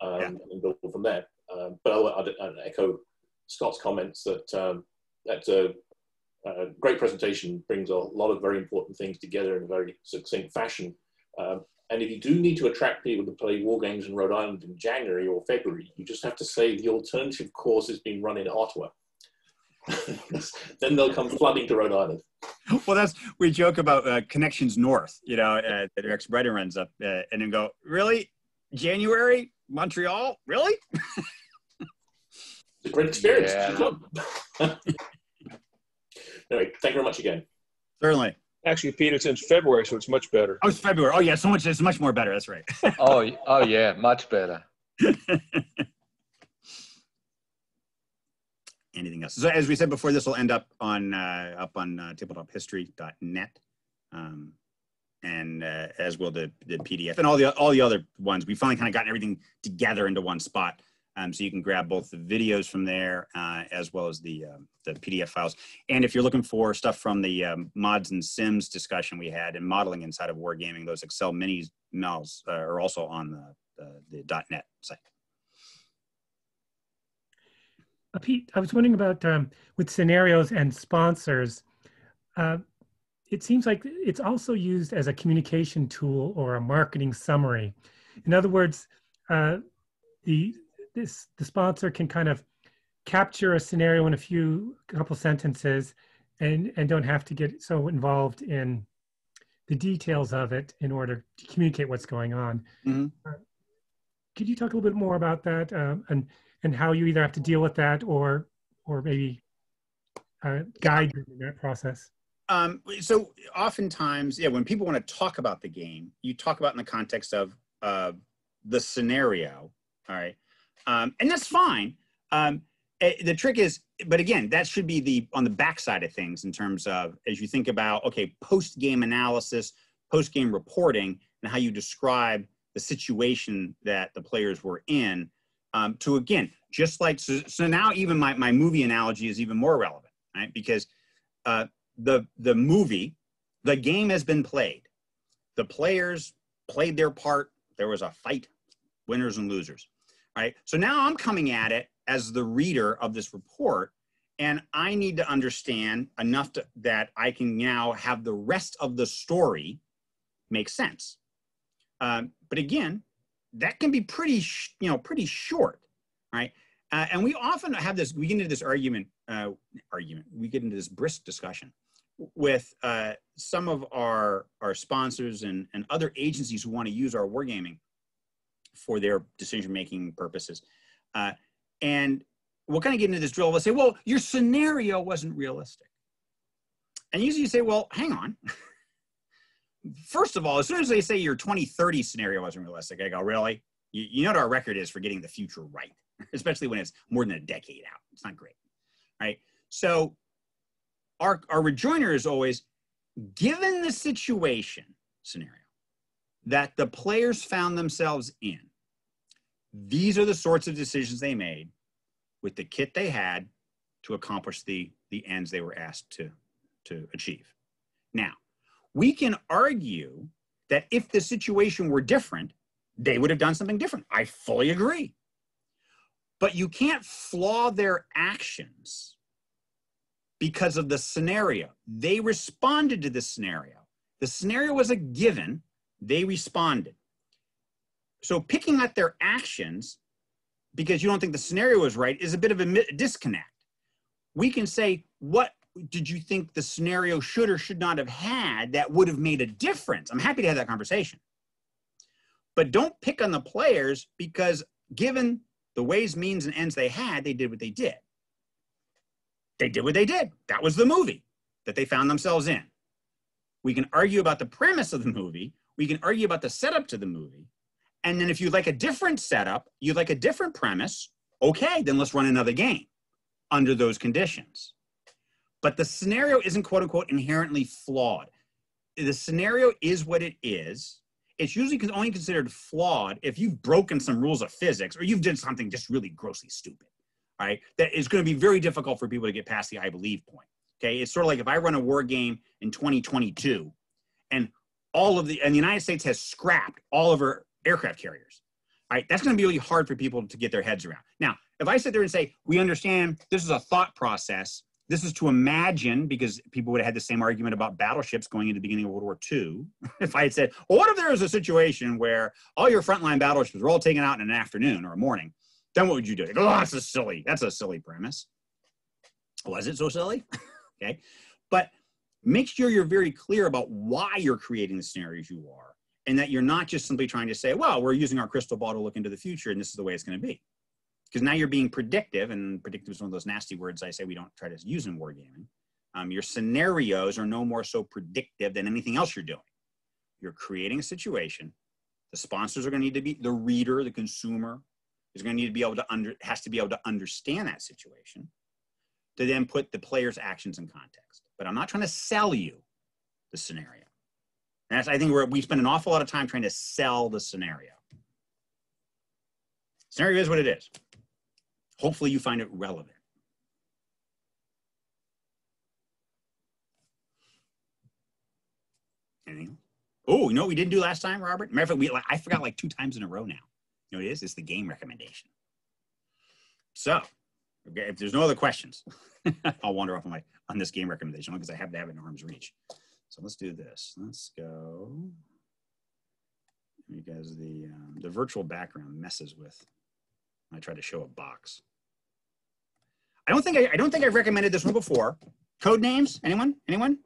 um, Yeah. and build from there. Um, but I'll, I'll, I'll echo Scott's comments that um, that's a, a great presentation brings a lot of very important things together in a very succinct fashion. Um, and if you do need to attract people to play war games in Rhode Island in January or February, you just have to say the alternative course is being run in Ottawa. then they'll come flooding to Rhode Island. well, that's we joke about uh, connections north. You know, uh, that Rex Brynen runs up, uh, and then go, really, January, Montreal, really? It's a great experience. Yeah. Come. anyway, thank you very much again. Certainly. Actually, Pete, it's in February, so it's much better. Oh, it's February. Oh, yeah, so much. It's much more better. That's right. Oh, oh yeah, much better. Anything else? So, as we said before, this will end up on uh, up on uh, tabletophistory.net, um, and uh, as will the the PDF and all the all the other ones. We finally kind of gotten everything together into one spot, um, so you can grab both the videos from there uh, as well as the um, the PDF files. And if you're looking for stuff from the um, mods and sims discussion we had and modeling inside of wargaming, those Excel minis mels uh, are also on the the, the .net site. Uh, Pete, I was wondering about um, with scenarios and sponsors. Uh, it seems like it's also used as a communication tool or a marketing summary. In other words, uh, the this the sponsor can kind of capture a scenario in a few couple sentences, and and don't have to get so involved in the details of it in order to communicate what's going on. Mhm. Uh, could you talk a little bit more about that um, and and how you either have to deal with that or or maybe uh, guide you in that process? Um, so oftentimes, yeah, when people want to talk about the game, you talk about in the context of uh, the scenario, all right, um, and that's fine. Um, eh, the trick is, but again, that should be the on the backside of things in terms of as you think about okay, post game analysis, post game reporting, and how you describe the situation that the players were in. Um, to again, just like so, so now, even my my movie analogy is even more relevant, right? Because uh, the the movie the game has been played the players played their part there was a fight winners and losers right. So now i'm coming at it as the reader of this report and i need to understand enough to, that i can now have the rest of the story make sense. Um, but again that can be pretty you know pretty short. Right. Uh, and we often have this we get into this argument uh, argument we get into this brisk discussion with uh, some of our our sponsors and, and other agencies who want to use our wargaming for their decision making purposes. Uh, and we'll kind of get into this drill. We'll say, well, your scenario wasn't realistic. And usually you say, well, hang on. First of all, as soon as they say your 2030 scenario wasn't realistic, I go, really? You, you know what our record is for getting the future right, especially when it's more than a decade out. It's not great, right? So our, our rejoinder is always given the situation scenario that the players found themselves in, these are the sorts of decisions they made with the kit they had to accomplish the, the ends they were asked to, to achieve. Now, we can argue that if the situation were different, they would have done something different. I fully agree. But you can't flaw their actions because of the scenario. They responded to the scenario. The scenario was a given, they responded. So picking at their actions because you don't think the scenario is right is a bit of a disconnect. We can say, what did you think the scenario should or should not have had that would have made a difference? I'm happy to have that conversation. But don't pick on the players because given the ways, means, and ends they had, they did what they did. They did what they did. That was the movie that they found themselves in. We can argue about the premise of the movie. We can argue about the setup to the movie. And then if you like a different setup, you like a different premise, okay, then let's run another game under those conditions. But the scenario isn't quote unquote inherently flawed. The scenario is what it is. It's usually only considered flawed if you've broken some rules of physics or you've done something just really grossly stupid, right? That is going to be very difficult for people to get past the I believe point. Okay. It's sort of like if I run a war game in 2022 and all of the, and the United States has scrapped all of our aircraft carriers. Right, that's going to be really hard for people to get their heads around. Now, if I sit there and say, we understand this is a thought process, this is to imagine, because people would have had the same argument about battleships going into the beginning of World War II. if I had said, well, what if there was a situation where all your frontline battleships were all taken out in an afternoon or a morning? Then what would you do? Oh, that's a silly, that's a silly premise. Was it so silly? okay. But make sure you're very clear about why you're creating the scenarios you are and that you're not just simply trying to say, well, we're using our crystal ball to look into the future and this is the way it's going to be. Because now you're being predictive, and predictive is one of those nasty words I say we don't try to use in wargaming. Um, your scenarios are no more so predictive than anything else you're doing. You're creating a situation. The sponsors are going to need to be the reader, the consumer is going to need to be able to under has to be able to understand that situation to then put the player's actions in context. But I'm not trying to sell you the scenario. And that's, I think where we spend an awful lot of time trying to sell the scenario. Scenario is what it is. Hopefully you find it relevant. Anything? Oh, you know what we didn't do last time, Robert? Matter of fact, we, I forgot like two times in a row now. You know what it is? It's the game recommendation. So, okay, if there's no other questions, I'll wander off on my on this game recommendation because I have to have it in arm's reach. So let's do this. Let's go because the um, the virtual background messes with. I try to show a box. I don't think I, I don't think I've recommended this one before. Codenames? Anyone? Anyone?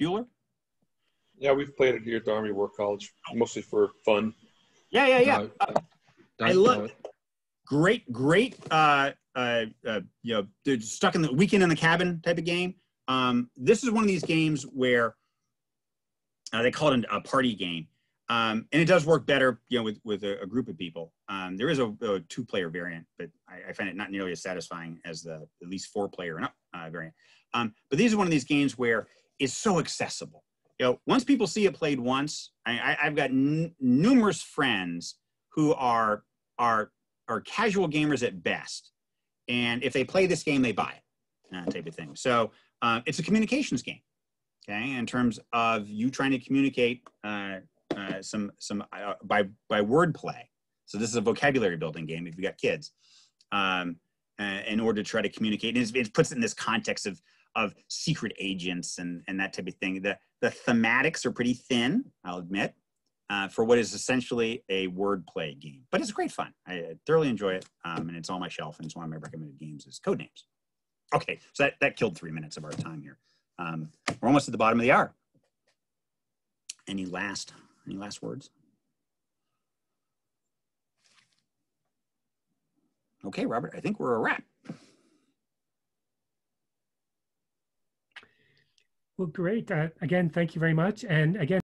Bueller? Yeah, we've played it here at the Army War College, mostly for fun. Yeah, yeah, yeah. Uh, I love it. Great, great. Uh, uh, uh, you know, they're stuck in the weekend in the cabin type of game. Um, this is one of these games where uh, they call it a party game. Um, and it does work better, you know, with, with a, a group of people. Um, there is a, a two-player variant, but I, I, find it not nearly as satisfying as the at least four-player uh, variant. Um, but these are one of these games where it's so accessible. You know, once people see it played once, I, have got numerous friends who are are are casual gamers at best, and if they play this game, they buy it, uh, type of thing. So uh, it's a communications game, okay, in terms of you trying to communicate uh, uh, some, some uh, by, by word play. So this is a vocabulary building game if you've got kids, um, in order to try to communicate. And it puts it in this context of, of secret agents and, and that type of thing. The, the thematics are pretty thin, I'll admit, uh, for what is essentially a wordplay game. But it's great fun. I thoroughly enjoy it, um, and it's on my shelf, and it's one of my recommended games is Codenames. Okay, so that, that killed three minutes of our time here. Um, we're almost at the bottom of the hour. Any last, any last words? Okay, Robert, I think we're a wrap. Well, great. Uh, again, thank you very much. And again,